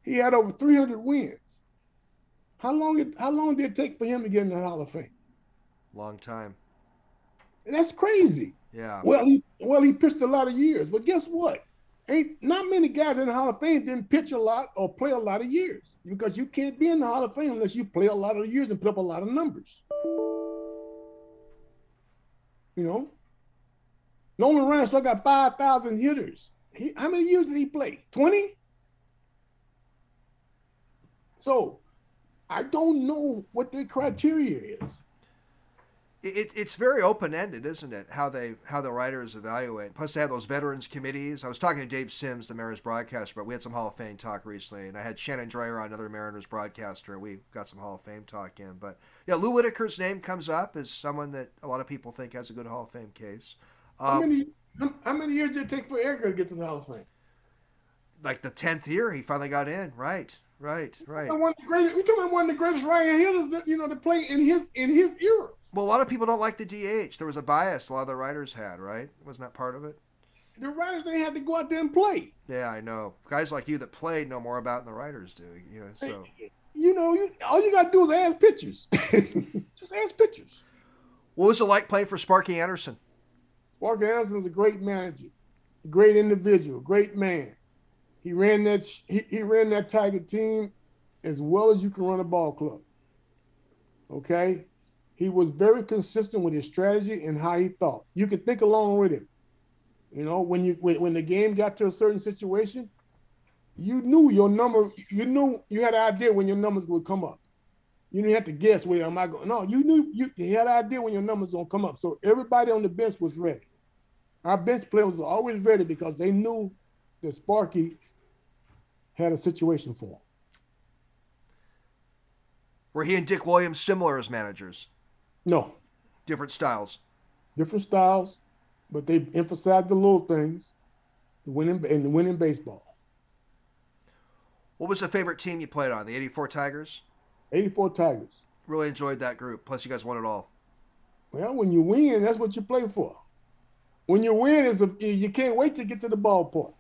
He had over 300 wins. How long did how long did it take for him to get in the Hall of Fame? Long time. That's crazy. Yeah. Well, he, well, he pitched a lot of years, but guess what? Ain't not many guys in the Hall of Fame didn't pitch a lot or play a lot of years because you can't be in the Hall of Fame unless you play a lot of years and put up a lot of numbers. You know, Nolan Ryan still got 5,000 hitters. He, how many years did he play? 20? So I don't know what the criteria is it, it's very open ended, isn't it? How they how the writers evaluate. Plus, they have those veterans committees. I was talking to Dave Sims, the Mariners broadcaster, but we had some Hall of Fame talk recently, and I had Shannon Drayer on, another Mariners broadcaster, and we got some Hall of Fame talk in. But yeah, Lou Whitaker's name comes up as someone that a lot of people think has a good Hall of Fame case. Um, how many how, how, many years did it take for Edgar to get to the Hall of Fame? Like the tenth year, he finally got in. Right, right, right. One of the greatest, we talking about one of the greatest right hitters that you know to play in his in his era. Well, a lot of people don't like the DH. There was a bias a lot of the writers had, right? Wasn't that part of it? The writers they had to go out there and play. Yeah, I know. Guys like you that play know more about than the writers do. You know, so you know, you, all you gotta do is ask pitchers. <laughs> Just ask pitchers. What was it like playing for Sparky Anderson? Sparky Anderson was a great manager, a great individual, great man. He ran that he, he ran that Tiger team as well as you can run a ball club. Okay, he was very consistent with his strategy and how he thought. You could think along with him. You know, when you when, when the game got to a certain situation, you knew your number, you knew you had an idea when your numbers would come up. You didn't have to guess where am I going. No, you knew you, you had an idea when your numbers gonna come up. So everybody on the bench was ready. Our bench players were always ready because they knew that Sparky had a situation for him. Were he and Dick Williams similar as managers? No. Different styles. Different styles, but they emphasize the little things, the winning and the winning baseball. What was the favorite team you played on? The '84 Tigers. '84 Tigers. Really enjoyed that group. Plus, you guys won it all. Well, when you win, that's what you play for. When you win, is you can't wait to get to the ballpark.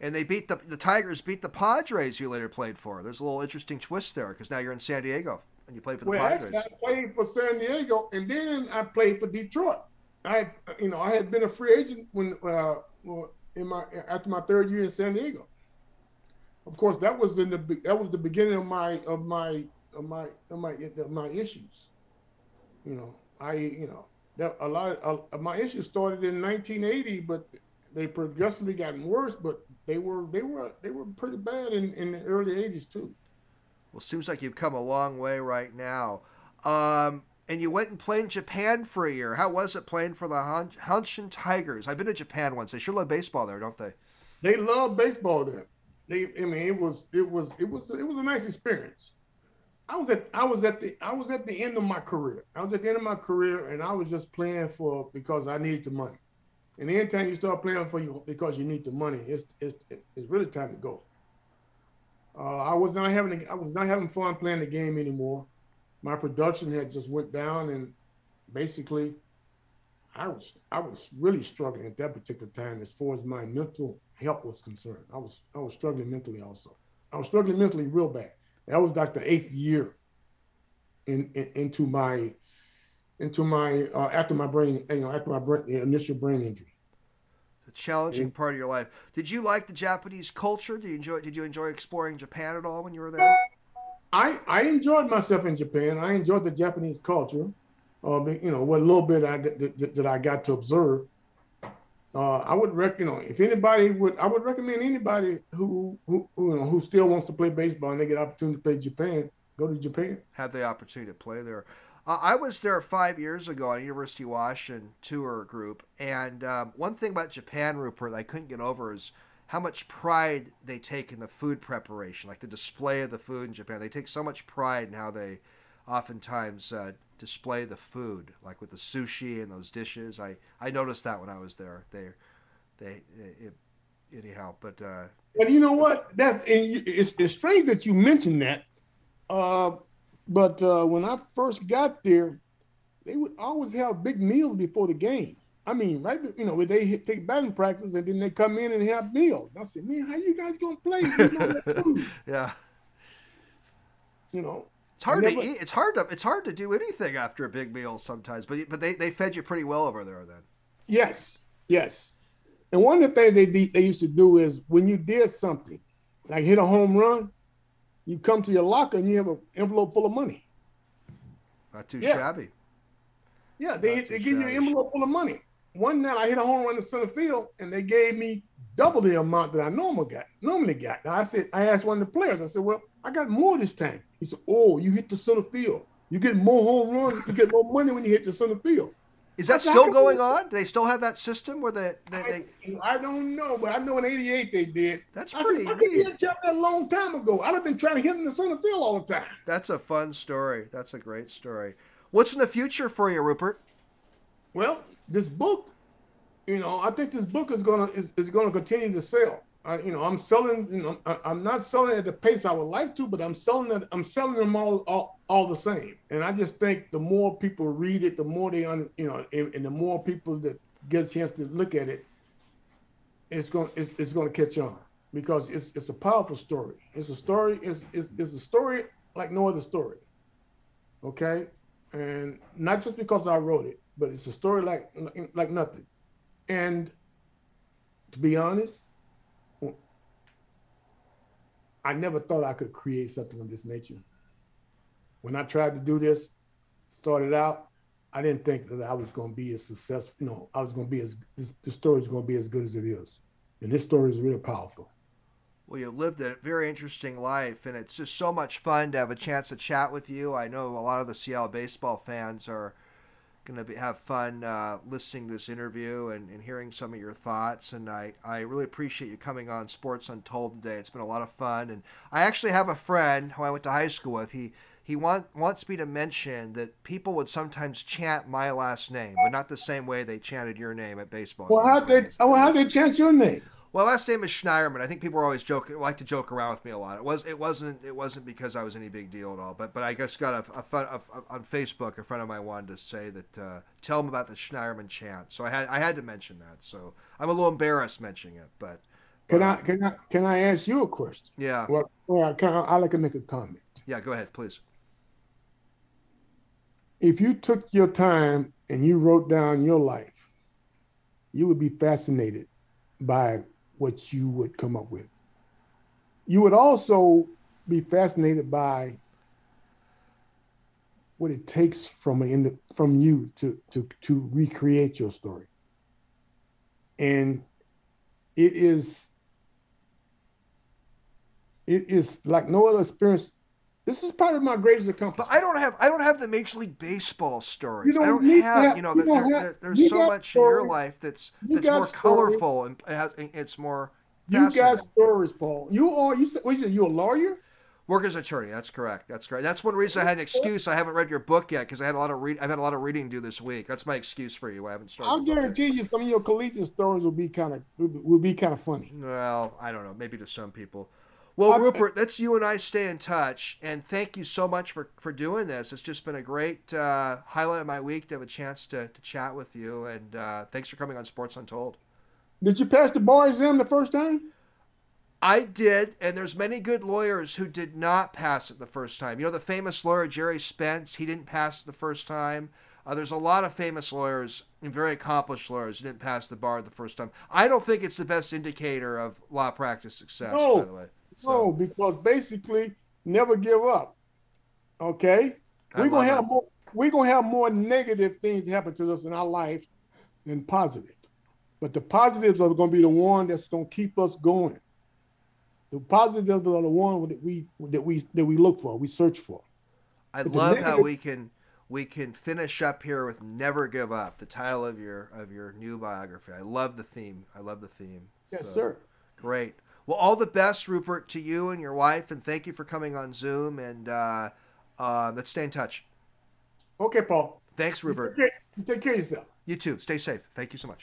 And they beat the the Tigers beat the Padres. You later played for. There's a little interesting twist there because now you're in San Diego and you played for the well, Padres. Actually, I played for San Diego, and then I played for Detroit. I, you know, I had been a free agent when uh, in my after my third year in San Diego. Of course, that was in the that was the beginning of my of my of my of my of my issues. You know, I you know that a lot of uh, my issues started in 1980, but they progressively gotten worse. But they were they were they were pretty bad in in the early 80s too. Well, seems like you've come a long way right now. Um, and you went and played in Japan for a year. How was it playing for the Hanshin Tigers? I've been to Japan once. They sure love baseball there, don't they? They love baseball there. They, I mean, it was, it was, it was, it was a nice experience. I was at, I was at the, I was at the end of my career. I was at the end of my career, and I was just playing for because I needed the money. And anytime you start playing for you because you need the money, it's, it's, it's really time to go. Uh, I was not having I was not having fun playing the game anymore. My production had just went down, and basically, I was I was really struggling at that particular time as far as my mental health was concerned. I was I was struggling mentally also. I was struggling mentally real bad. That was like the eighth year in, in into my into my uh, after my brain you know after my brain, initial brain injury. Challenging part of your life. Did you like the Japanese culture? Did you enjoy Did you enjoy exploring Japan at all when you were there? I I enjoyed myself in Japan. I enjoyed the Japanese culture. Uh, you know, what a little bit I that, that I got to observe. Uh, I would rec, you know, if anybody would, I would recommend anybody who, who, who, you know, who still wants to play baseball and they get opportunity to play Japan, go to Japan. Have the opportunity to play there. I was there five years ago on a University of Washington tour group, and um, one thing about Japan, Ruppert, I couldn't get over is how much pride they take in the food preparation, like the display of the food in Japan. They take so much pride in how they oftentimes uh, display the food, like with the sushi and those dishes. I, I noticed that when I was there. They, they, it, anyhow, but. Uh, but you know what? That it's, it's strange that you mentioned that. Uh, but uh, when I first got there, they would always have big meals before the game. I mean, right? You know, they take batting practice and then they come in and have meals. I said, man, how you guys gonna play? <laughs> yeah. You know, it's hard never, to eat. It's hard to it's hard to do anything after a big meal sometimes. But but they, they fed you pretty well over there then. Yes, yes. And one of the things they they used to do is when you did something, like hit a home run, you come to your locker and you have an envelope full of money. Not too yeah. shabby. Yeah, they, they give you an envelope full of money. One night I hit a home run in center field and they gave me double the amount that I normally got. Normally got. Now I said, I asked one of the players. I said, "Well, I got more this time." He said, "Oh, you hit the center field. You get more home runs. You get more money when you hit the center field." Is that still going on? Do they still have that system where they, they, I, they... I don't know, but I know in '88 they did. That's pretty I said, neat. that a long time ago. I'd have been trying to hit in the center field all the time. That's a fun story. That's a great story. What's in the future for you, Ruppert? Well, this book, you know, I think this book is gonna is, is gonna continue to sell. I, you know, I'm selling. You know, I, am not selling at the pace I would like to, but I'm selling. I'm selling them all, all, all the same. And I just think the more people read it, the more they, un, you know, and, and, the more people that get a chance to look at it, it's going, it's, it's going to catch on because it's, it's a powerful story. It's a story. It's, it's, it's a story like no other story. Okay, and not just because I wrote it, but it's a story like like nothing. And to be honest, I never thought I could create something of this nature. When I tried to do this, started out, I didn't think that I was going to be as successful. You know, I was going to be as this, story is going to be as good as it is, and this story is really powerful. Well, you've lived a very interesting life, and it's just so much fun to have a chance to chat with you. I know a lot of the Seattle baseball fans are going to have fun uh, listening to this interview and, and, hearing some of your thoughts. And I, I really appreciate you coming on Sports Untold today. It's been a lot of fun. And I actually have a friend who I went to high school with. He he want, wants me to mention that people would sometimes chant my last name, but not the same way they chanted your name at baseball. Well, how did, oh, how did they chant your name? Well, last name is Schneiderman. I think people are always joking, like to joke around with me a lot. It was, it wasn't, it wasn't because I was any big deal at all. But, but I just got a, a, fun, a, a on Facebook. A friend of mine wanted to say that, uh, tell him about the Schneiderman chant. So I had, I had to mention that. So I'm a little embarrassed mentioning it, but. Can I, can I, can I ask you a question? Yeah. Well, well I, I like to make a comment. Yeah, go ahead, please. If you took your time and you wrote down your life, you would be fascinated by what you would come up with. You would also be fascinated by what it takes from from you to to to recreate your story. And it is it is like no other experience. This is part of my greatest accomplishment. But I don't have I don't have the Major League Baseball stories. Don't I don't have, have, you know, you there, there, there's so much stories. in your life that's that's more stories. colorful and it's more you got stories, Paul. You are you what you, you a lawyer? Workers attorney. That's correct. That's correct. That's one reason I had an excuse. I haven't read your book yet because I had a lot of read. I've had a lot of reading to do this week. That's my excuse for you. I haven't started. I'll guarantee you, some of your collegiate stories will be kind of will be kind of funny. Well, I don't know. Maybe to some people. Well, Ruppert, let's you and I stay in touch, and thank you so much for, for doing this. It's just been a great uh, highlight of my week to have a chance to, to chat with you, and uh, thanks for coming on Sports Untold. Did you pass the bar exam the first time? I did, and there's many good lawyers who did not pass it the first time. You know, the famous lawyer Gerry Spence, he didn't pass it the first time. Uh, there's a lot of famous lawyers and very accomplished lawyers who didn't pass the bar the first time. I don't think it's the best indicator of law practice success, no, by the way. So. No, because basically, never give up. Okay, we're gonna have more. We're gonna have more negative things happen to us in our life than positive. But the positives are going to be the one that's going to keep us going. The positives are the one that we that we that we look for, we search for. I but love negative, how we can we can finish up here with "Never Give Up," the title of your of your new biography. I love the theme. I love the theme. Yes, so, sir. Great. Well, all the best, Ruppert, to you and your wife, and thank you for coming on Zoom. And uh, uh, let's stay in touch. Okay, Paul. Thanks, Ruppert. Take care, take care of yourself. You too. Stay safe. Thank you so much.